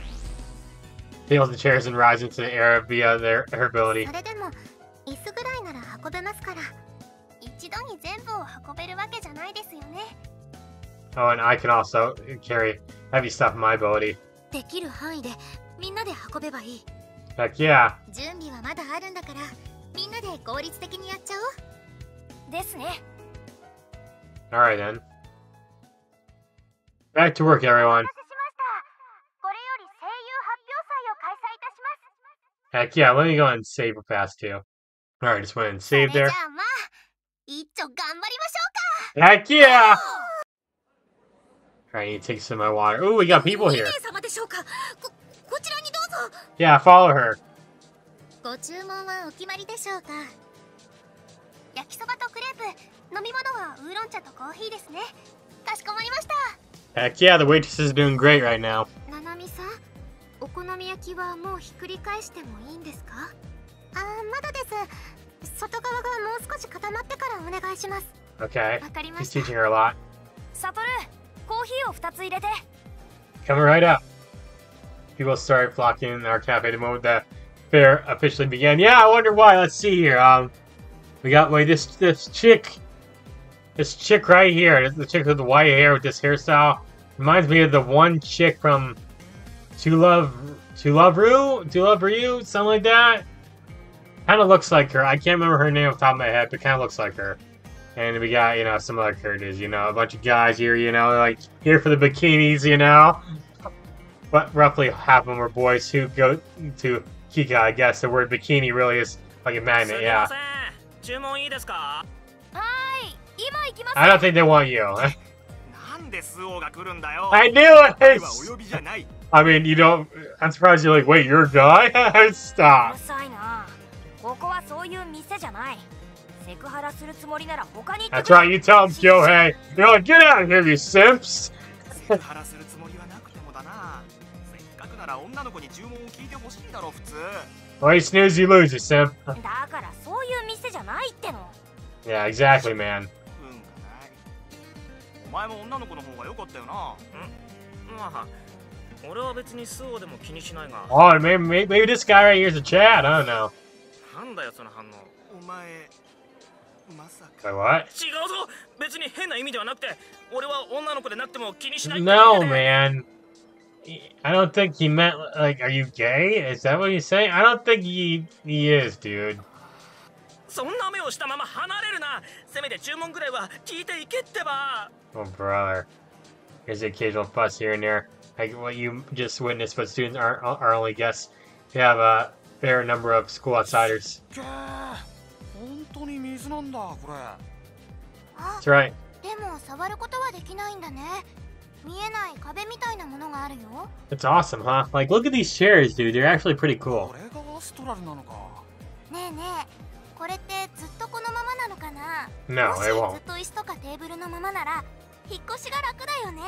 Tails the chairs and rise into the air via their her ability.
それでも椅子ぐらいなら運べますから 一度に全部を運べるわけじゃないですよね
Oh, and I can also carry heavy stuff in my ability.
できる範囲でみんなで運べばいい
Heck yeah.
準備はまだあるんだからみんなで効率的にやっちゃおうですね
Alright then. Back to work, everyone.
しましたこれより声優発表祭を開催いたします
Heck yeah, let me go and save real fast too. Alright, just went and
それ
saved
じゃ
there.
あまあ一丁頑張りましょうか
Heck yeah! Alright, I need to take some of my water. Ooh, we got people
2
here.
名様でしょうかここちらにどうぞ
Yeah, follow her.
ご注文はお決まりでしょうか焼きそばとクレープ飲み物はウーロン茶とコーヒーですねかしこまりました
Heck yeah, the waitress is doing great right now.
ななみさんお好み焼きはもうひっくり返してもいいんですかあーまだです 外側がもう少し固まってからお願いします
Okay.
わかりま
He's
した
teaching her a lot.
サトルコーヒーを2つ入れて
Coming right up. People started flocking in our cafe the moment the fair officially began. Yeah, I wonder why. Let's see here. Um, we got wait this this chick, this chick right here, the chick with the white hair with this hairstyle, reminds me of the one chick from To Love To Love Rue, To Love Ryu, something like that. Kind of looks like her. I can't remember her name off the top of my head, but kind of looks like her. And we got, you know, some other characters, you know, a bunch of guys here, you know, like, here for the bikinis, you know? But roughly half of them are boys who go to Kika, I guess. The word bikini really is like a magnet, yeah. I don't think they want you. [LAUGHS] I knew it! I mean, you don't... I'm surprised you're like, wait, you're a guy? [LAUGHS] Stop.
さいなここはそういう店じゃないセクハラするつもりなら他に行って
That's
くれ
right, you tell him, Kyohei. You're like, get out of here, you simps! [LAUGHS]
セクハラするつもりはなくてもだなせっかくなら女の子に注文を聞いてほしいだろ普通
Well, you snooze, you lose, you simp. [LAUGHS]
だからそういう店じゃないっての
Yeah, exactly, man.
運がないお前も女の子の方が良かったよな
まあ俺は別にスオでも気にしないが
Oh, maybe, maybe, maybe this guy right here is a Chad. I don't know.
なんだよその反応
お前まさか
Wait, what?
違うぞ別に変な意味ではなくて俺は女の子でなくても気にしないって
No,
だけで
man. I don't think he meant like, are you gay? Is that what he's saying? I don't think he he is, dude.
そんな目をしたまま離れるなせめて注文ぐらいは聞いていけってば
Oh, brother. There's the occasional fuss here and there. Like what you just witnessed, but students aren't are only guests. You have a fair number of school outsiders.
けー本当に水なんだこれ
あ
That's right.
でも触ることはできないんだね見えない壁みたいなものがあるよ
It's awesome, huh? Like, look at these chairs, dude. They're actually pretty cool.
これがアストラルなのか
ねえねえこれってずっとこのままなのかな
No,
もし
they
ず
won't.
っと椅子とかテーブルのままなら引っ越しが楽だよね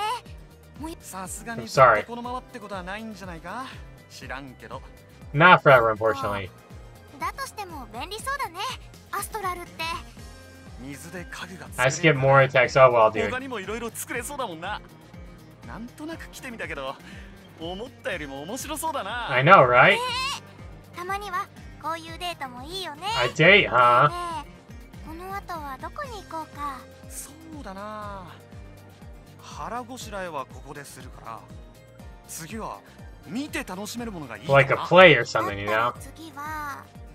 さすがに
I'm
ずっ
sorry.
とこのままってことはないんじゃないか知らんけど
Not forever, unfortunately.
だとしても便利そうだねアストラルって
水で家具が
I
作れ
skipped
る
more attacks. Oh well,
他
dude.
にもいろいろ作れそうだもんななんとなく来てみたけど思ったよりも面白そうだな
I know, right?
たまにはこういうデートもいいよね
A date, huh?
ねえこの後はどこに行こうか
そうだな腹ごしらえはここでするから次は
like a play or something, you know?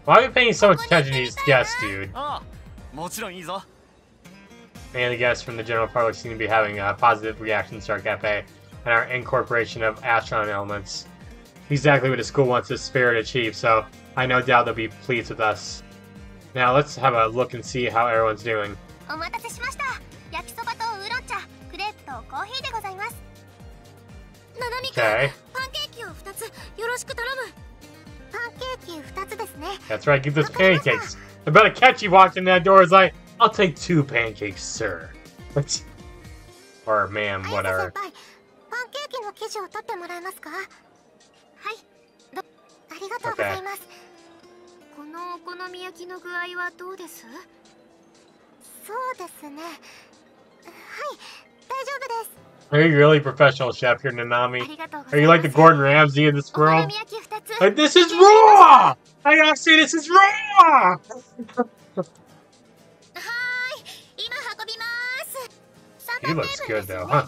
Why are we paying so much attention to these guests, dude?
Oh,
Many of the guests from the general public seem to be having a positive reaction to our cafe and our incorporation of Astral elements. Exactly what the school wants its spirit to achieve, so I no doubt they'll be pleased with us. Now let's have a look and see how everyone's doing.
お待たせしました。焼きそばとウーロン茶、クレープとコーヒーでございます。
Okay. That's right, give those pancakes. I better catch you walking that door is like, I'll take two pancakes, sir. or ma'am, whatever.
Okay. このお好み焼きの具合はどうですそうですねはい大丈夫です
are you really professional chef here, Nanami? Are you like the Gordon Ramsay of this world? Like, this is raw! I gotta say, this is raw! he looks good, though, huh?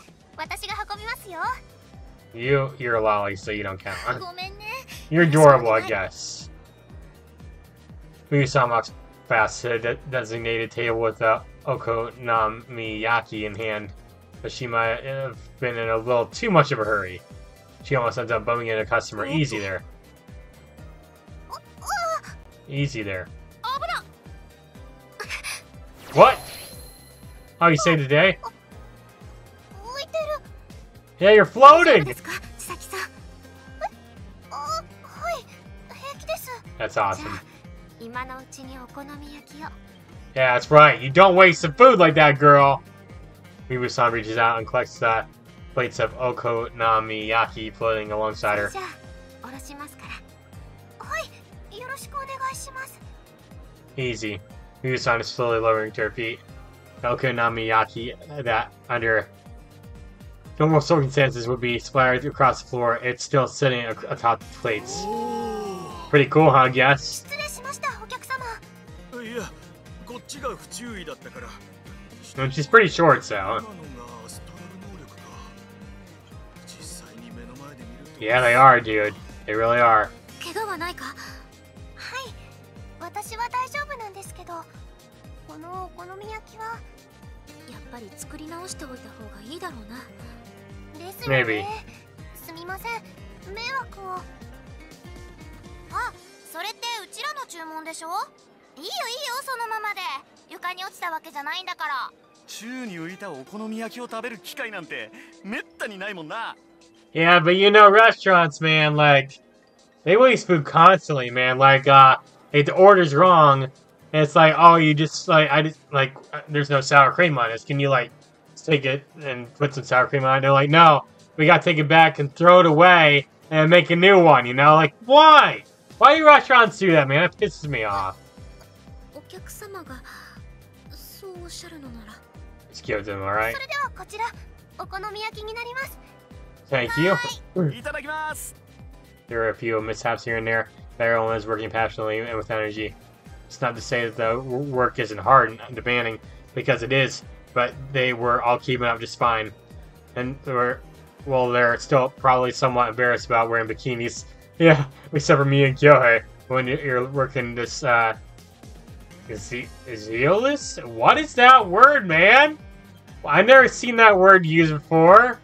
You, you're a lolly, so you don't count,
huh?
You're adorable, I guess. Miyusama's fast to a designated table with uh, Okonomiyaki in hand but she might have been in a little too much of a hurry. She almost ends up bumming into a customer. Easy there. Easy there. What? Oh, you saved the day? Yeah, you're floating! That's awesome. Yeah, that's right. You don't waste some food like that, girl. Mibu-san reaches out and collects the plates of okonomiyaki floating alongside her.
じゃあおろしますからはいよろしくお願いします
Easy. Mibu-san is slowly lowering to her feet. The okonomiyaki that, under normal circumstances, would be splattered across the floor. It's still sitting ac- atop the plates. Pretty cool, huh, guess?
失礼しましたお客様
いやこっちが不注意だったから
And she's pretty short, so. Yeah, they are, dude. They really are.
私は大丈夫なんですけどこのお好み焼きはやっぱり作り直しておいた方がいいだろうな。ですよすみません。迷惑を。あそれってうちらの注文でしょ？いいよいいよそのままで。床に落ちたわけじゃないんだから
宙に浮いたお好み焼きを食べる機会なんてめったにないもんな
Yeah, but you know, restaurants, man, like they waste food constantly, man. Like, uh, if the order's wrong, and it's like, oh, you just like, I just like, uh, there's no sour cream on this. Can you like take it and put some sour cream on? it? They're like, no, we gotta take it back and throw it away and make a new one. You know, like, why? Why do restaurants do that, man? That pisses me off.
お客様がそうおっしゃるのなら
Just give? Thank you. there are a few mishaps here and there, but everyone is working passionately and with energy. It's not to say that the work isn't hard and demanding, because it is, but they were all keeping up just fine. And they were, well, they're still probably somewhat embarrassed about wearing bikinis. [LAUGHS] Yeah, except for me and Kyohei, when you're working this, uh, Zealous? What is that word, man? I've never seen that word used before.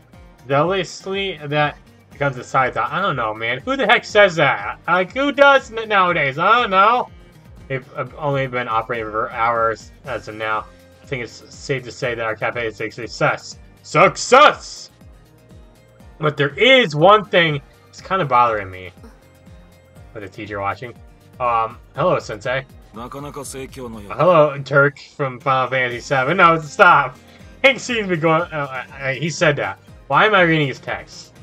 Zealously, that becomes a side thought. I don't know, man. Who the heck says that? Like, who does nowadays? I don't know. They've uh, only been operating for hours as of now. I think it's safe to say that our cafe is a success. Success! But there is one thing that's kind of bothering me. With a teacher watching. Um, hello, Sensei. Hello, Turk from Final Fantasy VII. No, stop! To oh, he said that. Why am I reading his text?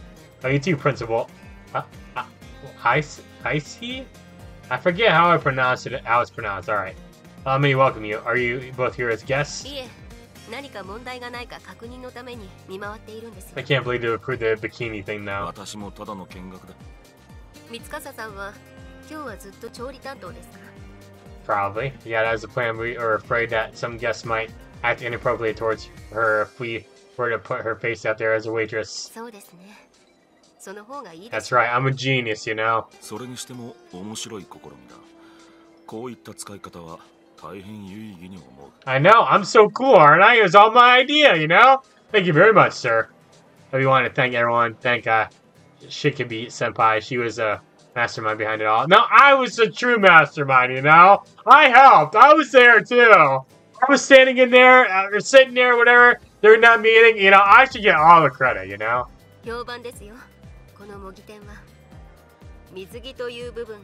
Are you too principal? Uh, uh, I, I see? I forget how I pronounced it. How it's pronounced. All right. Let me welcome you. Are you both here as guests? I can't believe they approved the bikini thing now. Probably. Yeah, that was a plan. We are afraid that some guests might act inappropriately towards her if we were to put her face out there as a waitress. That's right, I'm a genius, you know. I know, I'm so cool, aren't I? It was all my idea, you know? Thank you very much, sir. I want to thank everyone. Thank uh, Shikibu Senpai. She was a mastermind behind it all. No, I was the true mastermind, you know? I helped. I was there, too. I was standing in there, uh, or sitting there, whatever. During that meeting, you know, I should get all the credit, you know?
評判ですよこの模擬店は水着という部分が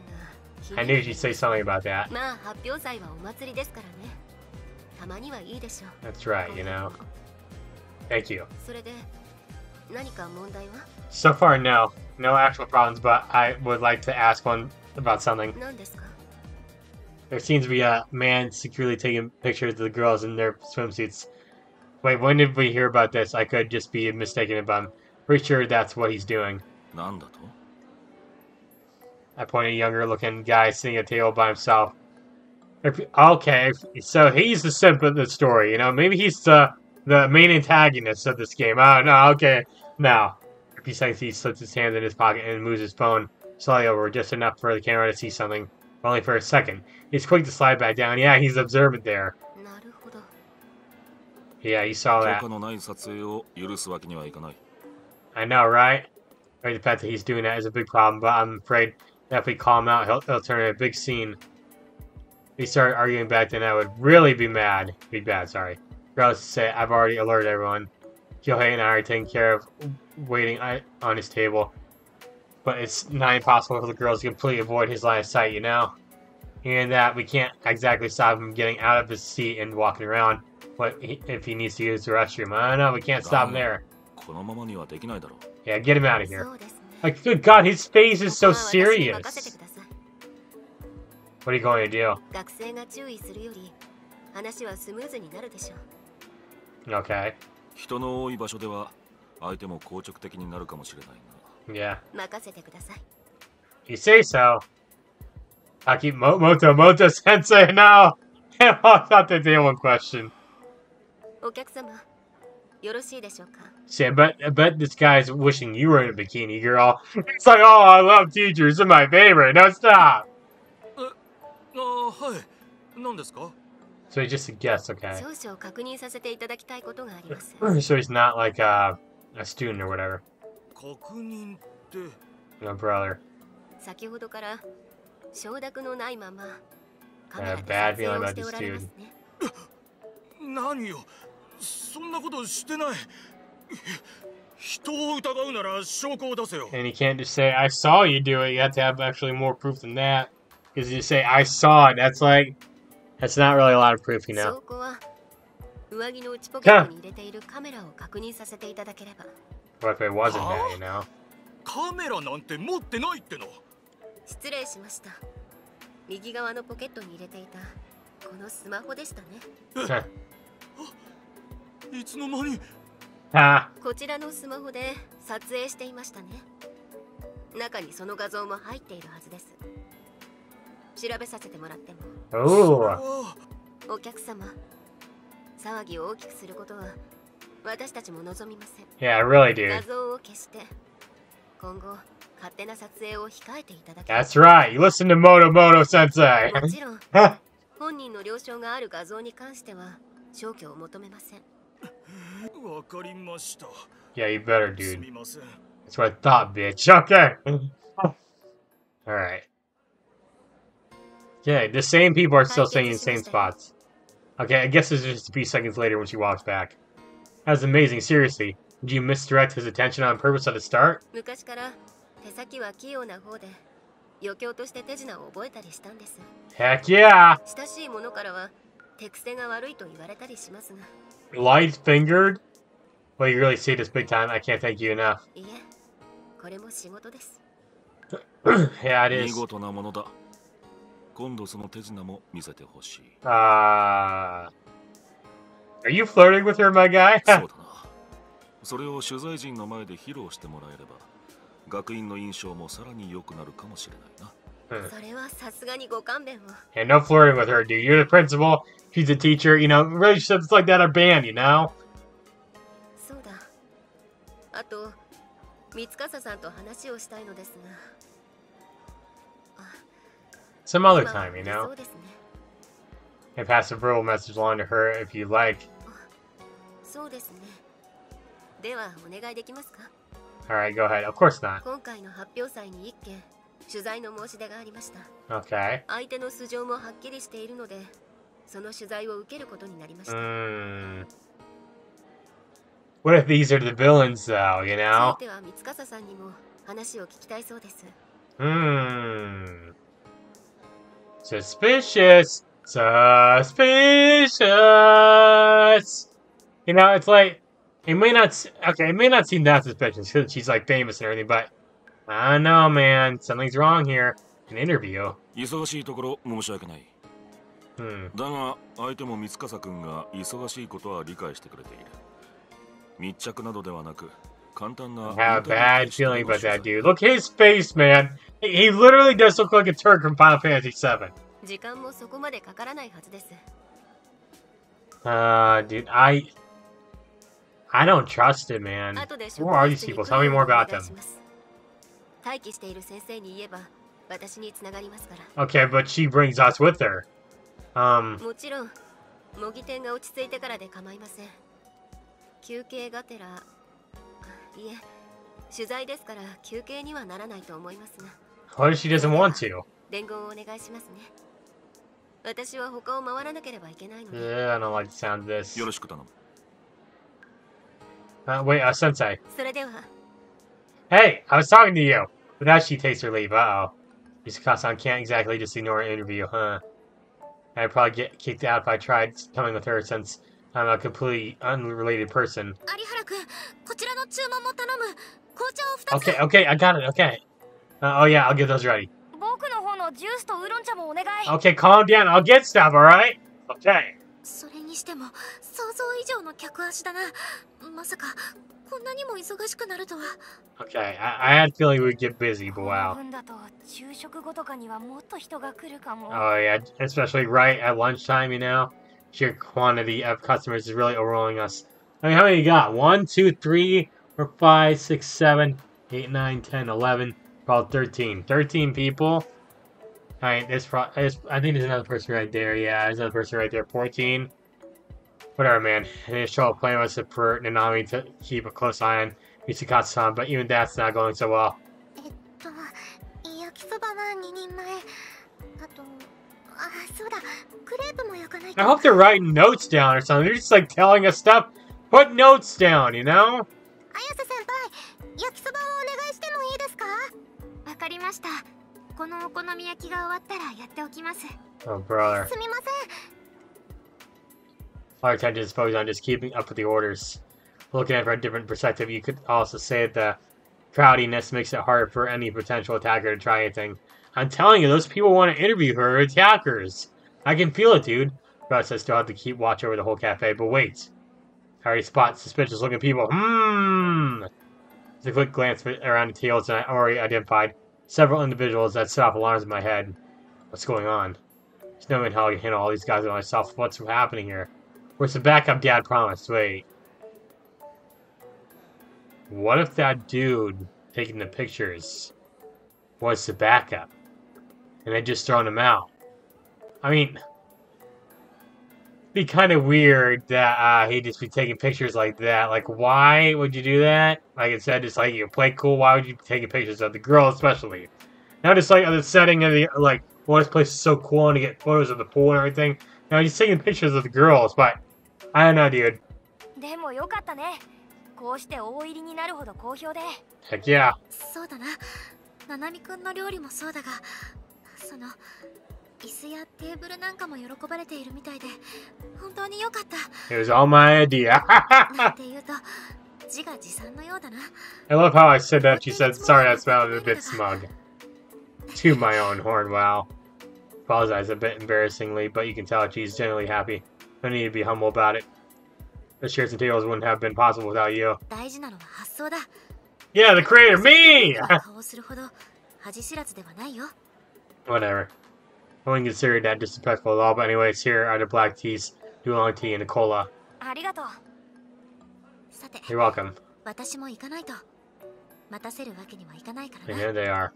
気に
I knew she'd say something about that.
まあ発表祭はお祭りですからねたまにはいいでしょう
That's right, you know? Thank you.
それで何か問題は
So far, no. No actual problems, but I would like to ask one about something.
何ですか
there seems to be a man securely taking pictures of the girls in their swimsuits. Wait, when did we hear about this? I could just be mistaken about. I'm pretty sure that's what he's doing. I point at a younger looking guy sitting at a table by himself. Okay, so he's the simp of the story, you know? Maybe he's the, the main antagonist of this game. Oh, no, okay. Now, if he slips his hands in his pocket and moves his phone slightly over just enough for the camera to see something. Only for a second. He's quick to slide back down. Yeah, he's observant there. Yeah, you saw that. I know, right? Right, the fact that he's doing that is a big problem, but I'm afraid that if we call him out, he'll, he'll turn a big scene. If he started arguing back then, I would really be mad. Be bad, sorry. Regardless to say, I've already alerted everyone. Kyohei and I are taking care of waiting on his table. But it's not impossible for the girls to completely avoid his line of sight, you know? And that we can't exactly stop him getting out of his seat and walking around. But he, if he needs to use the restroom, I don't know, we can't stop him there.
このままにはできないだろう
Yeah, get him out of here.
そうですね
Like, good God, his face is
こ
so
こは私に
serious.
任せてください
What are you going to do?
学生が注意するより話はスムーズになるでしょう
Okay.
人の多い場所では相手も硬直的になるかもしれないが
Yeah.
任せてください
You say so. Akimoto Moto Sensei now. I thought that they one question.
お客様よろしいでしょうか
See, I bet, I bet this guy's wishing you were in a bikini, girl. [LAUGHS] It's like, oh, I love teachers. They're my favorite. No, stop.
あはい何ですか
So he's just a guest, okay?
少々確認させていただきたいことがあります [LAUGHS]
So he's not like a, a student or whatever.
確認って
No brother.
先ほどから承諾のないままカ
I
メ
have
ラ
a
で
bad
撮影
feeling
を
about
して
this
おられます
dude.
ね
何よそんなことしてない人を疑うなら証拠を出せよ [SIGHS]
And you can't just say, I saw you do it. You have to have actually more proof than that. Because you say, I saw it. That's like, that's not really a lot of proof, you know?
証拠は上着の内ポケットに入れているカメラを確認させていただければ
What if it wasn't that, you know?
カメラなんて持ってないっての。
失礼しました。右側のポケットに入れていた。このスマホでしたね。[LAUGHS]
いつの間に
？Ha?
こちらのスマホで撮影していましたね。中にその画像も入っているはずです。調べさせてもらっても。お客様騒ぎを大きくすることは私たちも望みません
Yeah, really,
画
dude.
像を消して今後勝手な撮影を控えていただき
That's right. You listen to Moto Moto Sensei. [LAUGHS]
もちろん本人の了承がある画像に関しては消去を求めません
わかりました
yeah, you better,
す
dude.
みません
That's what I thought, bitch. Okay. [LAUGHS] Alright. Okay, the same people are still singing the same spots. Okay, I guess it's just a few seconds later when she walks back. That's amazing, seriously. Did you misdirect his attention on purpose at the start?
昔から手先は器用な方で余興として手品を覚えたりしたんです
Heck yeah!
親しい者からは手癖が悪いと言われたりしますが
Light fingered? Well, you really see this big time. I can't thank you enough.
いえこれも仕事です [CLEARS THROAT]
yeah, it
見
is.
事なものだ今度その手品も見せてほしい
Uh. Are you flirting with her, my guy? [LAUGHS]
そうだなそれを取材陣の前で披露してもらえれば学院の印象もさらに良くなるかもしれないな
Hmm.
それはさすがにご勘弁を
And no flirting with her, dude. You're the principal. She's the teacher. You know, relationships like that are banned, you know?
そうだあと三笠さんと話をしたいのですが
Some other
今
time, you
そ
know?
うですね
And pass a verbal message along to her if you like.
そうですねではお願いできますか
Alright, go ahead. Of course not.
今回の発表祭に一件取材の申し出がありました
Okay.
相手の素性もはっきりしているのでその取材を受けることになりました、
Mm. What if these are the villains, though, you
つい
know?
ては三笠さんにも話を聞きたいそうです
Hmm. Suspicious. Suspicious. You know, it's like it may not. s- Okay, it may not seem that suspicious because she's like famous and everything, but I don't know, man. Something's wrong here. An interview.
忙しいところ申し訳ない
Hmm.
だが相手も三笠君が忙しいことは理解してくれている密着などではなく簡単な
I have a bad feeling about that dude. Look at his face, man. He, he literally does look like a Turk from Final Fantasy VII.
時間もそこまでかからないはずです
Uh, dude, I. I don't trust it, man.
後で
Who are these people? Tell me more about
お願
them.
いします待機している先生に言えば私につながりますから
Okay, but she brings us with her. Um,
もちろん模擬店が落ち着いてからで構いません休憩がてらあいえ取材ですから休憩にはならないと思いますが
what if she doesn't want to?
伝言をお願いしますね 私は他を回らなければいけないので
Yeah, I don't like the sound of this.
よろしく頼む
Uh, wait, uh, Sensei.
それでは
Hey, I was talking to you. But now she takes her leave. Uh oh. Yusaka-san can't exactly just ignore an interview, huh? I'd probably get kicked out if I tried coming with her since I'm a completely unrelated person.
有原君こちらの注文も頼む紅茶を2つ
Okay, okay, I got it, okay. Uh, oh yeah, I'll get those ready. Okay, calm down. I'll get stuff, alright? Okay. Okay. I, I had a feeling we'd get busy, but wow. Oh yeah, especially right at lunchtime, you know? Sheer quantity of customers is really overwhelming us. I mean, how many you got? 1, 2, 3, 4, 5, 6, 7, 8, 9, 10, 11, about 13. 13 people. Alright, this pro I think there's another person right there. Yeah, there's another person right there. 14. Whatever, man. And then show up playing with support Nanami to keep a close eye on Mitsukasa-san, but even that's not going so well. I hope they're writing notes down or something. They're just like telling us stuff. Put notes down, you know?
かりましたこのお好み焼きが終わったらやっておきます
Oh, brother.
すみません
Our attention is focused on just keeping up with the orders. Looking at it from a different perspective, you could also say the crowdiness makes it hard for any potential attacker to try anything. I'm telling you, those people want to interview her attackers. I can feel it, dude. But I still have to keep watch over the whole cafe. But wait. I already spot suspicious looking people. Hmm. With a quick glance around the tables, and I already identified several individuals that set off alarms in my head. What's going on? There's no way how I can handle all these guys by myself. What's happening here? Where's the backup dad promised? Wait. What if that dude taking the pictures was the backup? And they just thrown him out? I mean, be kind of weird that uh, he'd just be taking pictures like that. Like, why would you do that? Like I said, it's like you play cool. Why would you be taking pictures of the girl, especially? Now, just like the setting of the like, well, this place is so cool and to get photos of the pool and everything. Now, he's taking pictures of the girls, but I don't know, dude.
でもよかったねこうして大入りになるほど好評で
Heck yeah.
そうだなななみくんの料理もそうだがその
it was all my idea. [LAUGHS] I love how I said that. She said, sorry, that sounded a bit smug. To my own horn, wow. Apologize a bit embarrassingly, but you can tell she's genuinely happy. I need to be humble about it. The shirts and tables wouldn't have been possible without you. Yeah, the creator, me! [LAUGHS] Whatever. I wouldn't consider that disrespectful at all, but anyways, here are the black teas, Oolong tea, and a cola. You're welcome. And here they are.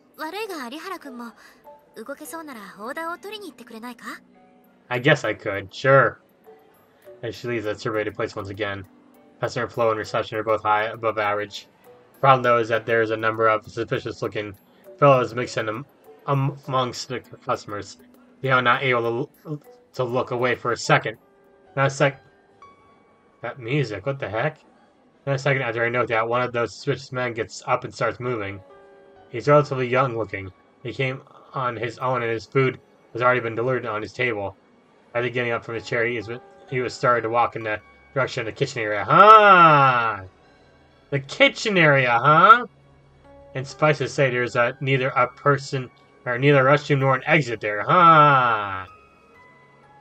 I guess I could, sure. And she leaves that surveyed place once again. Passenger flow and reception are both high above average. Problem though is that there is a number of suspicious looking fellows mixed in amongst the customers. They are not able to, to look away for a second. Not a sec. That music, what the heck? Not a second after I note that one of those suspicious men gets up and starts moving. He's relatively young looking. He came on his own and his food has already been delivered on his table. After getting up from his chair, he, is, he was started to walk in the direction of the kitchen area. Huh? The kitchen area, huh? And suffice to say, there's a, neither a person or neither a restroom nor an exit there, huh?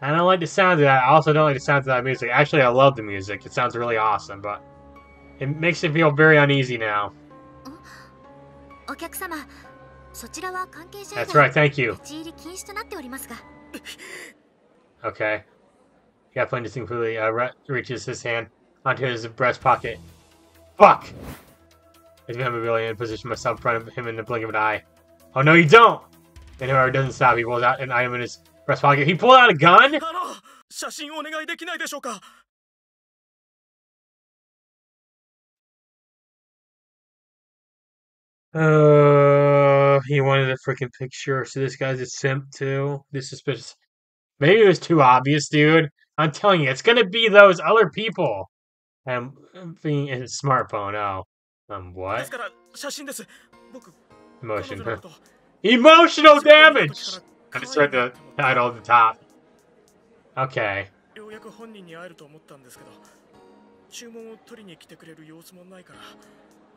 I don't like the sound of that. I also don't like the sound of that music. Actually, I love the music. It sounds really awesome, but it makes me feel very uneasy now.
Oh, oh,
That's right, thank you. Okay. Yeah, Flynn just completely uh, reaches his hand onto his breast pocket. Fuck! It's gonna be really in position myself in front of him in the blink of an eye. Oh no, you don't! And whoever doesn't stop. He pulls out an item in his breast pocket. He pulled out a gun? Uh, he wanted a freaking picture. So this guy's a simp too. This suspicious. Maybe it was too obvious, dude. I'm telling you, it's gonna be those other people. And being a smartphone. Oh, um, what?
Motion. から写真です僕
Emotion.
彼女
huh?
のこと
Emotional
すごく見た
damage.
時から
I just read the title at the top. Okay.
ようやく本人に会えると思ったんですけど注文を取りに来てくれる様子もないから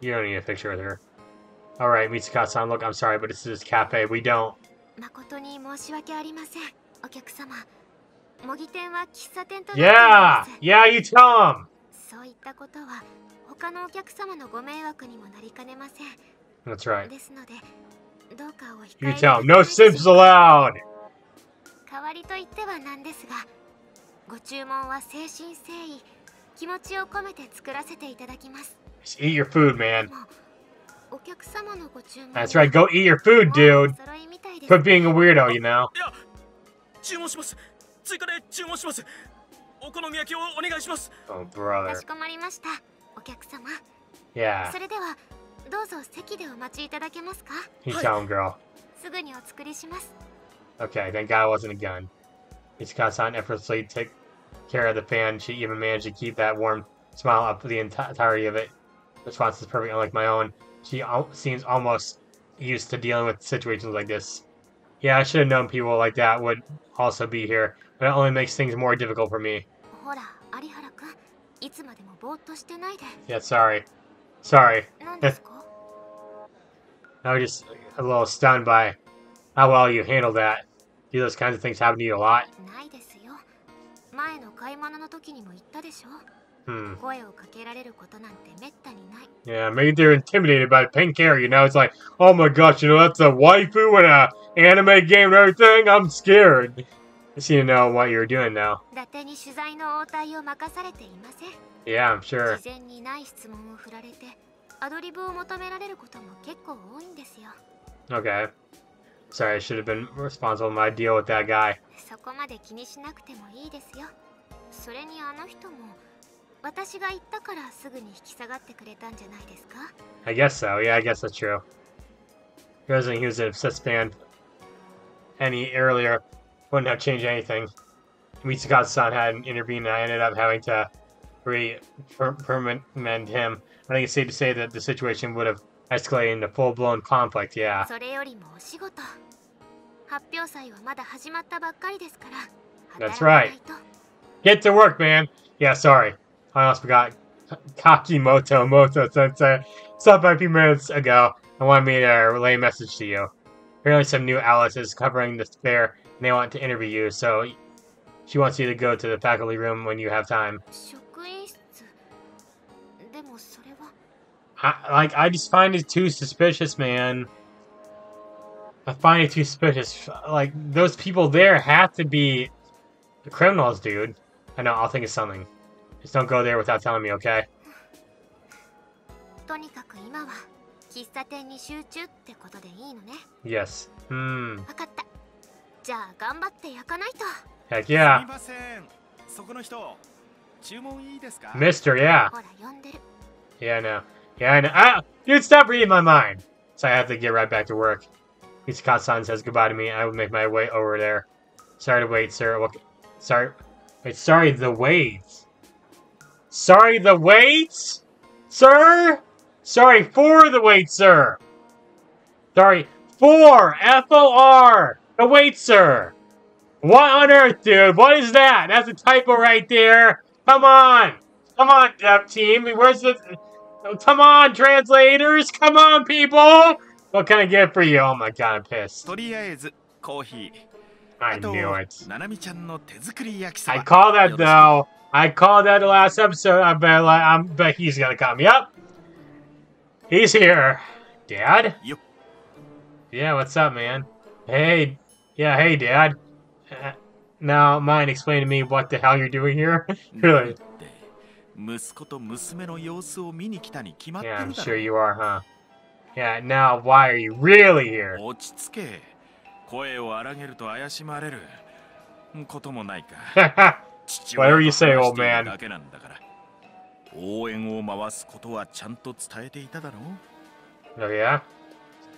You don't need a picture with her. All right, Mitsuka-san. Look, I'm sorry, but this is cafe. We don't.
誠に申し訳ありませんお客様模擬店は喫茶店となっておりま
Yeah,
す
yeah. You tell him.
そういったことは他のお客様のご迷惑にもなりかねません
That's right.
ですのでどうかお控
You
え
tell him.
い
No
ただけないで
simps
しょうか
allowed.
代わりと言ってはなんですがご注文は誠心誠意気持ちを込めて作らせていただきます
Just eat your food, man.
お客様のご注文
That's right. Go eat your food, dude.
お揃いみたいです
Quit being a weirdo, you know.
いや注文します追加で注文しますお好み焼きをお願いします
Oh,
か
brother.
しこまりましたお客様
Yeah.
それでは どうぞ席でお待ちいただけますか
You tell him, girl.
すぐにお作りします
Okay, thank God it wasn't a gun. Mitsuka-san effortlessly took care of the fan. She even managed to keep that warm smile up for the enti- entirety of it. The response is perfect, unlike my own. She al- seems almost used to dealing with situations like this. Yeah, I should have known people like that would also be here, but it only makes things more difficult for me.
ほら有原くんいつまでもぼーっとしてないで
Yeah, sorry. Sorry.
何ですか
I was just a little stunned by how well you handle that. Do those kinds of things happen to you a lot? Hmm. Yeah, maybe they're intimidated by pink hair, you know? It's like, oh my gosh, you know, that's a waifu and a anime game and everything? I'm scared. I see you know what you're doing now. Yeah, I'm sure.
事前にない質問を振られて アドリブを求められることも結構多いんですよ
Okay. Sorry, I should have been responsible for my deal with that guy.
そこまで気にしなくてもいいですよそれにあの人も私が言ったからすぐに引き下がってくれたんじゃないですか
I guess so. Yeah, I guess that's true. He wasn't he was an obsessed fan any earlier. Wouldn't have changed anything. Mitsukazu-san hadn't intervened and I ended up having to re-permit him. I think it's safe to say that the situation would have escalated into full-blown conflict, yeah.
それよりもお仕事発表祭はまだ始まったばっかりですから
That's right. Get to work, man! Yeah, sorry. I almost forgot. Kakimoto Moto Sensei. Stopped by a few minutes ago and wanted me to relay a message to you. Apparently some new Alice is covering this fair and they want to interview you, so she wants you to go to the faculty room when you have time. I, like, I just find it too suspicious, man. I find it too suspicious. Like, those people there have to be the criminals, dude. I know, I'll think of something. Just don't go there without telling me, okay?
とにかく今は喫茶店に集中ってことでいいのね
Yes. Hmm.
分かったじゃあ頑張って焼かないと
Heck
すみ
yeah.
ませんそこの人注文いいですか
Mister, yeah.
ほら呼んでる
Yeah, I know. Yeah, I know. Ah! Dude, stop reading my mind! So I have to get right back to work. Mitsukasa-san says goodbye to me. I will make my way over there. Sorry to wait, sir. What? Sorry. Wait, sorry, the wait. Sorry, the wait? Sir? Sorry for the wait, sir. Sorry, for F-O-R. The wait, sir. What on earth, dude? What is that? That's a typo right there. Come on. Come on, dev team. Where's the... So come on, translators! Come on, people! What can I get for you? Oh my god, I'm pissed. I knew it. I call that though. I call that the last episode. I bet, like, I'm, bet he's gonna come. Yep. He's here. Dad? Yeah, what's up, man? Hey. Yeah, hey, Dad. Uh, now, mind explaining to me what the hell you're doing here? [LAUGHS] really?
Mm-hmm. 息子と娘の様子を見に来たに決まって
Yeah,
る
I'm
だ
sure
ろ
you are, huh? Yeah, now why are you really here?
落ち着け声を荒げると怪しまれることもないか父
Whatever
親
you
と
say,
話
old man.
だけなんだから応援を回すことはちゃんと伝えていただろう
Oh, yeah?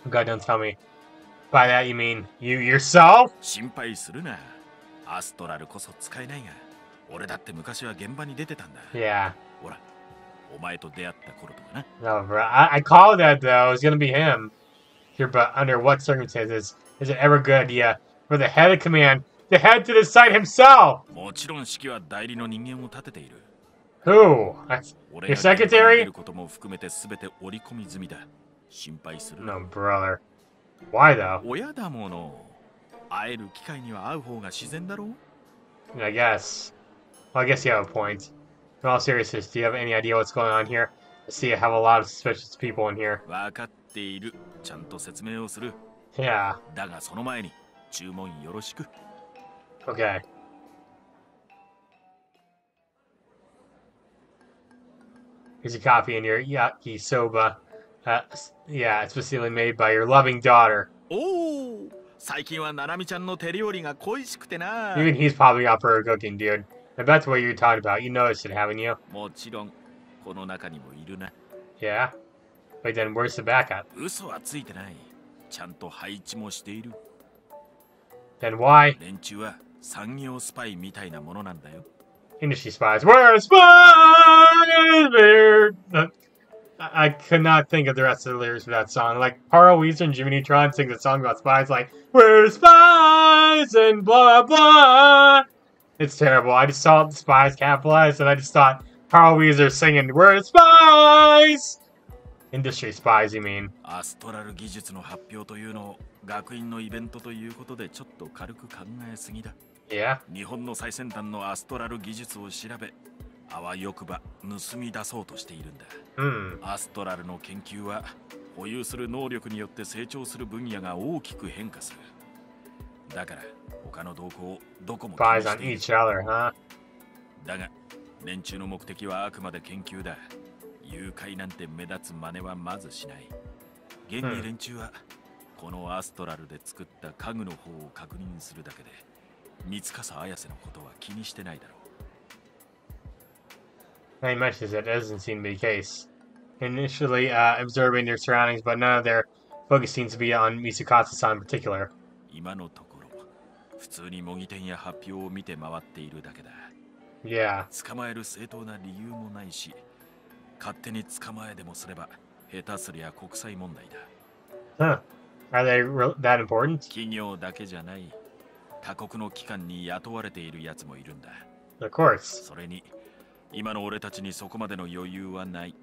God, don't tell me. By that, you mean you yourself?
心配するなアストラルこそ使えないが俺だって昔は現場に出てたんだ
Yeah.
ほらお前と出会った頃とかな
No, bro. I, I called that though. It's gonna be him. Here, but under what circumstances is it ever a good idea for the head of command to head to the site himself?
もちろん指揮は代理の人間を立てている
Who? Your secretary?
ることも含めて全て織り込み済みだ心配する
No, brother. Why though?
親だもの会える機会には会う方が自然だろう
I guess. Well, I guess you have a point. In all seriousness, do you have any idea what's going on here? I see I have a lot of suspicious people in here. Yeah. Okay. Here's a copy in your yakisoba. Uh, yeah, it's specifically made by your loving daughter.
Oh,
Even he's probably up for her cooking, dude. If that's what you're talking about, you noticed it, haven't you? Yeah. But then where's the backup? Then why? Industry spies. Where are spies? Uh, I could not think of the rest of the lyrics for that song. Like, Carl Wheezer and Jimmy Neutron sing a song about spies, like, Where's spies and blah blah. It's terrible. I just saw the spies capitalized, and I just thought Carl Weezer singing "We're spies." Industry spies, you mean?
アストラル技術の発表というのを学院のイベントということでちょっと軽く考えすぎだ
Yeah.
日本の最先端のアストラル技術を調べあわよくば盗み出そうとしているんだ
Hmm.
アストラルの研究は保有する能力によって成長する分野が大きく変化するだから他の動向をどこも
spies on each other, huh?
だが連中の目的はあくまで研究だ誘拐なんて目立つ真似はまずしない現に連中はこのアストラルで作った家具の方を確認するだけで三笠綾瀬のことは気にしてないだろう
Now he mentions doesn't seem to be the case. Initially uh, observing their surroundings, but none of their focus seems to be on Mitsukasa-san in particular.
今のと普通に模擬店や発表を見て回っているだけだ
Yeah.
捕まえる正当な理由もないし勝手に捕まえでもすれば下手すりゃ国際問題だ
Huh. Are they re- that important?
企業だけじゃない他国の機関に雇われているやつもいるんだ
Of course.
それに今の俺たちにそこまでの余裕はない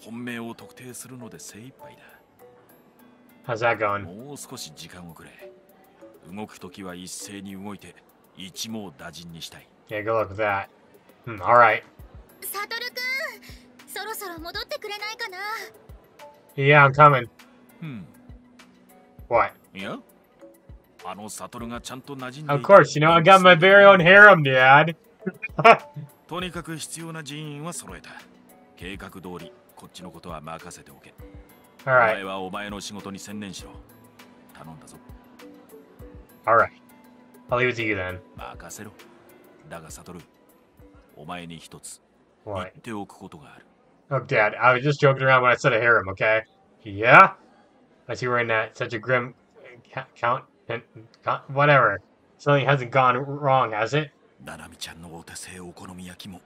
本命を特定するので精一杯だ
How's that going?
もう少し時間をくれ 動くときは一斉に動いて一網打尽にしたい
Yeah, good luck with that. Hmm, alright.
サトルくんそろそろ戻ってくれないかな
？Yeah, I'm coming.
うん、
What?
いやあのサトルがちゃんと馴染んで
Of course, you know, I got my very own harem, Dad. [LAUGHS]
とにかく必要な人員は揃えた計画通りこっちのことは任せておけお前はお前の仕事に専念しろ頼んだぞ
alright. I'll leave it to you then.
任せろだがサトルお前に一つ言
What?
っておくことがある
Oh, Dad, I was just joking around when I said a harem, okay? Yeah? I see we're in that such a grim ca- count and count, whatever. Something hasn't gone wrong, has it?
ナナミちゃんのお手製お好み焼きも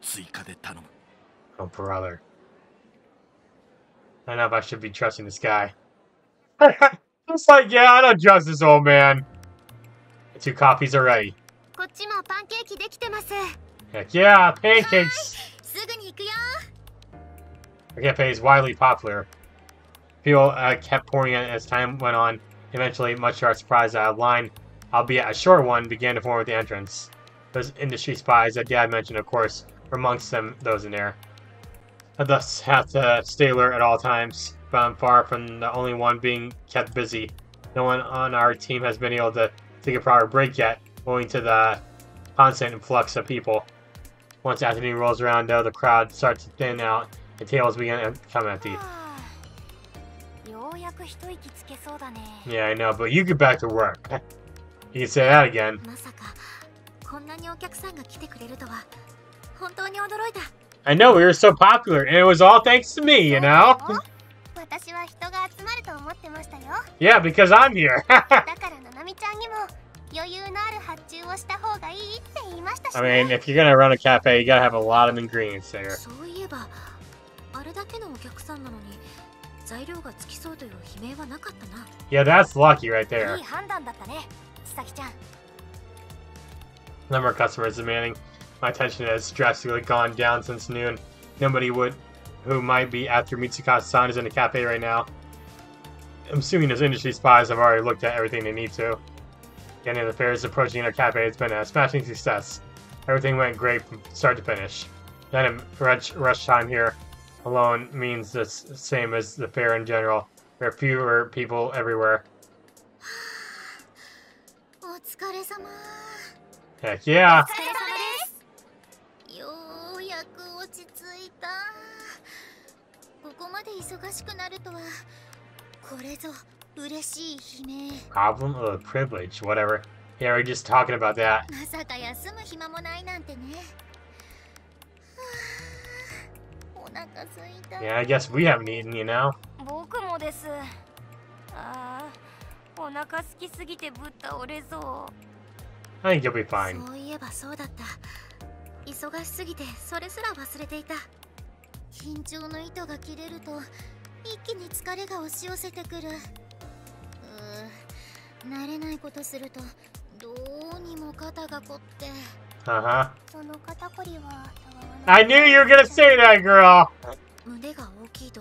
追加で頼む
Oh, brother. I don't know if I should be trusting this guy. [LAUGHS] It's like, yeah, I don't trust this old man. Two copies
are ready.
Heck yeah, pancakes! Our cafe is widely popular. People uh, kept pouring in as time went on. Eventually, much to our surprise, a line, albeit a short one, began to form at the entrance. Those industry spies that Dad mentioned, of course, were amongst them those in there. I thus have to stay alert at all times, but I'm far from the only one being kept busy. No one on our team has been able to take a proper break yet, owing to the constant influx of people. Once afternoon rolls around, though, the crowd starts to thin out, and tables begin to become empty.
Ah,
yeah, I know, but you get back to work. [LAUGHS] you can say that again. I know, we were so popular, and it was all thanks to me, you know? [LAUGHS] yeah, because I'm here. [LAUGHS] I mean, if you're gonna run a cafe, you gotta have a lot of ingredients there. Yeah, that's lucky right there. Number of customers demanding. My attention has drastically gone down since noon. Nobody would who might be after Mitsukasa-san, is in the cafe right now. I'm assuming those industry spies have already looked at everything they need to. Getting the is approaching their cafe has been a smashing success. Everything went great from start to finish. Then rush, rush time here alone means the same as the fair in general. There are fewer people everywhere. Heck yeah! Problem or privilege, whatever. Yeah, we're just talking about that. Yeah, I guess we haven't eaten, you know? I think you'll be fine.
慣れないことするとどうにも肩が凝って
Uh huh.
その肩こりはたわわ
I knew you were gonna say that, girl!
胸が大きいと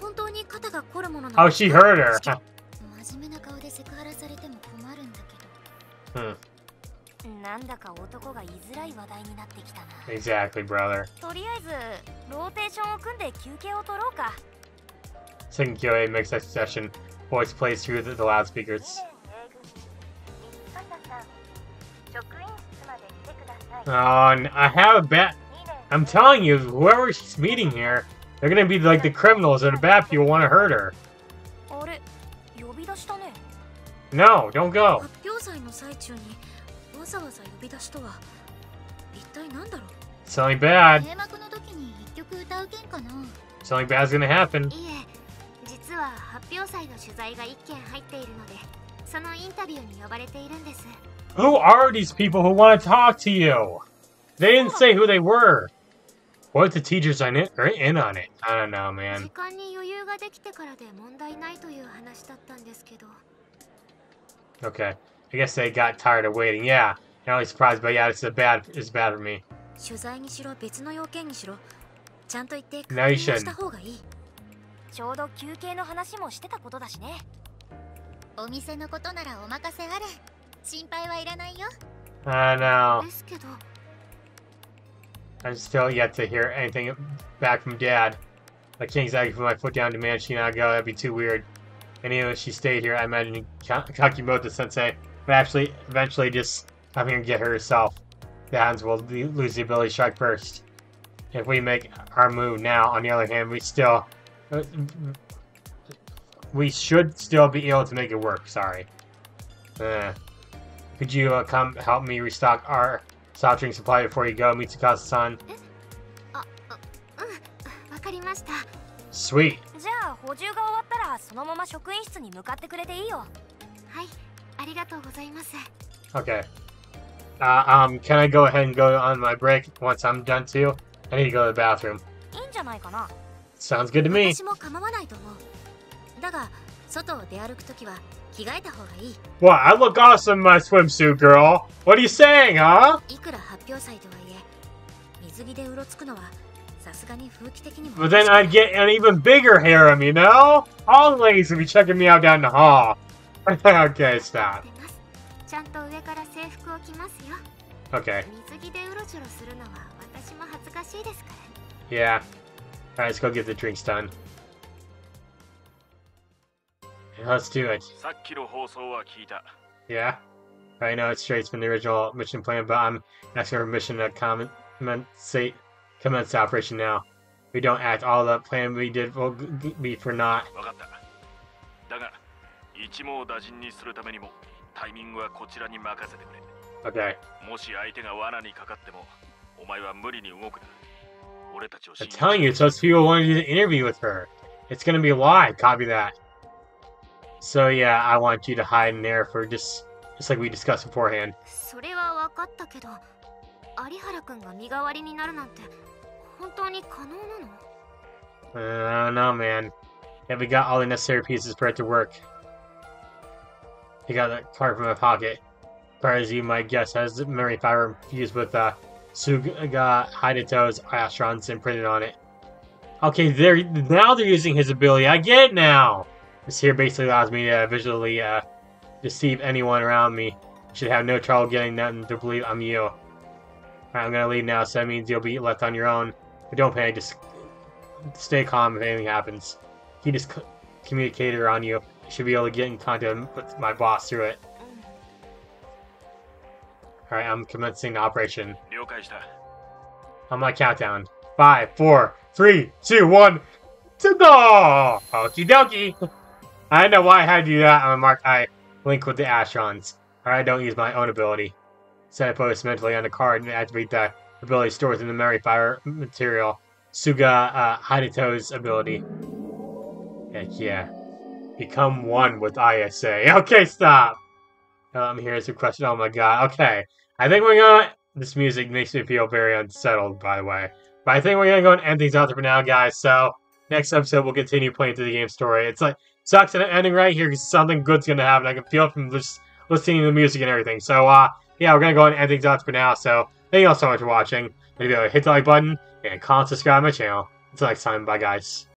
本当に肩が凝るものな
How she hurt her.
真面目な顔でセクハラされても困るんだけど
hmm,
なんだか男が居づらい話題になってきたな
exactly, brother.
とりあえずローテーションを組んで休憩を取ろうか
Second QA makes that session. voice plays through the, the loudspeakers. Oh, I have a bad... I'm telling you, whoever she's meeting here, they're gonna be like the criminals or the bad people want to hurt her. No, don't go. Something bad. Something bad's gonna happen.
いえ実は発表祭の取材が1件入っているのでそのインタビューに呼ばれているんです
Who are these people who want to talk to you? They didn't say who they were. What if the teachers are in, are in on it? I don't know,
時
man.
間に余裕ができてからで問題ないという話だったんですけど
Okay. I guess they got tired of waiting. Yeah. Not really surprised, but yeah, it's a bad. It's bad for me.
取材にしろ別の要件にしろちゃんと言って確
No, you
認をし
shouldn't.
た方がいい
ちょうど休憩の話もしてたことだしね
お店のことならお任せあれ心配はいらないよ
I know.
ですけど
I'm still yet to hear anything back from Dad. I can't exactly put my foot down to demand she not go. That'd be too weird. And even if she stayed here, I imagine Ka- Kakimoto Sensei would actually eventually just having her get her herself. The hands will lo- lose the ability to strike first. If we make our move now, on the other hand, we still uh, we should still be able to make it work. Sorry. Uh, could you uh, come help me restock our soft drink supply before you go, Mitsukasa-san?
ああうんわかりました
Sweet.
じゃあ補充が終わったらそのまま職員室に向かってくれていいよ
はいありがとうございます
Okay. Uh, um, can I go ahead and go on my break once I'm done too? I need to go to the bathroom.
いいんじゃないかな
Sounds good to me.
私も構わないと思うだが外を出歩くときは着替えた方がいい
What? I look awesome in my swimsuit, girl. What are you saying, huh?
いくら発表祭とはいえ水着でうろつくのはさすがに風紀的にも
But then I'd get an even bigger harem, you know? All the ladies would be checking me out down the hall. [LAUGHS] okay, stop.
出ますちゃんと上から制服を着ますよ
Okay,
水着でうろちょろするのは私も恥ずかしいですから
yeah. Alright, let's go get the drinks done. Let's do it.
さっきの放送は聞いた
Yeah. I know it's straight from the original mission plan, but I'm asking for permission to comment, commence, commence operation now. We don't act, all the plan we did will g- g- be for naught.
分かっただが一網打尽にするためにもタイミングはこちらに任せてくれ
Okay.
もし相手が罠にかかってもお前は無理に動くな俺たちを
I'm
信じ
telling you, it's those people who want to do the interview with her. It's gonna be a lie. Copy that. So yeah, I want you to hide in there for just, just like we discussed beforehand.
それは分かったけど有原くんが身代わりになるなんて本当に可能なの
Uh, I don't know, man. Yeah, we got all the necessary pieces for it to work. I got that card from my pocket. Far as you might guess, has the memory fiber fused with uh, Suga Hideto's astrons imprinted on it. Okay, they're now they're using his ability. I get it now. This here basically allows me to visually uh, deceive anyone around me. Should have no trouble getting them to believe I'm you. Alright, I'm gonna leave now, so that means you'll be left on your own. But don't panic, just stay calm if anything happens. He just communicated on you. You should be able to get in contact with my boss through it. Alright, I'm commencing the operation. I'm like countdown. Five, four, three, two, one, to go! Okie dokie! I know why I had to do that on Mark I link with the Astrons. Or I don't use my own ability. Set a post mentally on the card and activate the ability stored in the memory fiber material. Suga uh, Hanito's ability. Heck yeah. Become one with ISA. Okay, stop! Um, here's a question. Oh my god. Okay. I think we're gonna this music makes me feel very unsettled, by the way. But I think we're gonna go and end things out there for now, guys. So, next episode, we'll continue playing through the game story. It's like, sucks that ending right here because something good's gonna happen. I can feel it from just listening to the music and everything. So, uh, yeah, we're gonna go and end things out for now. So, thank you all so much for watching. Maybe hit the like button and comment, subscribe to my channel. Until next time, bye, guys.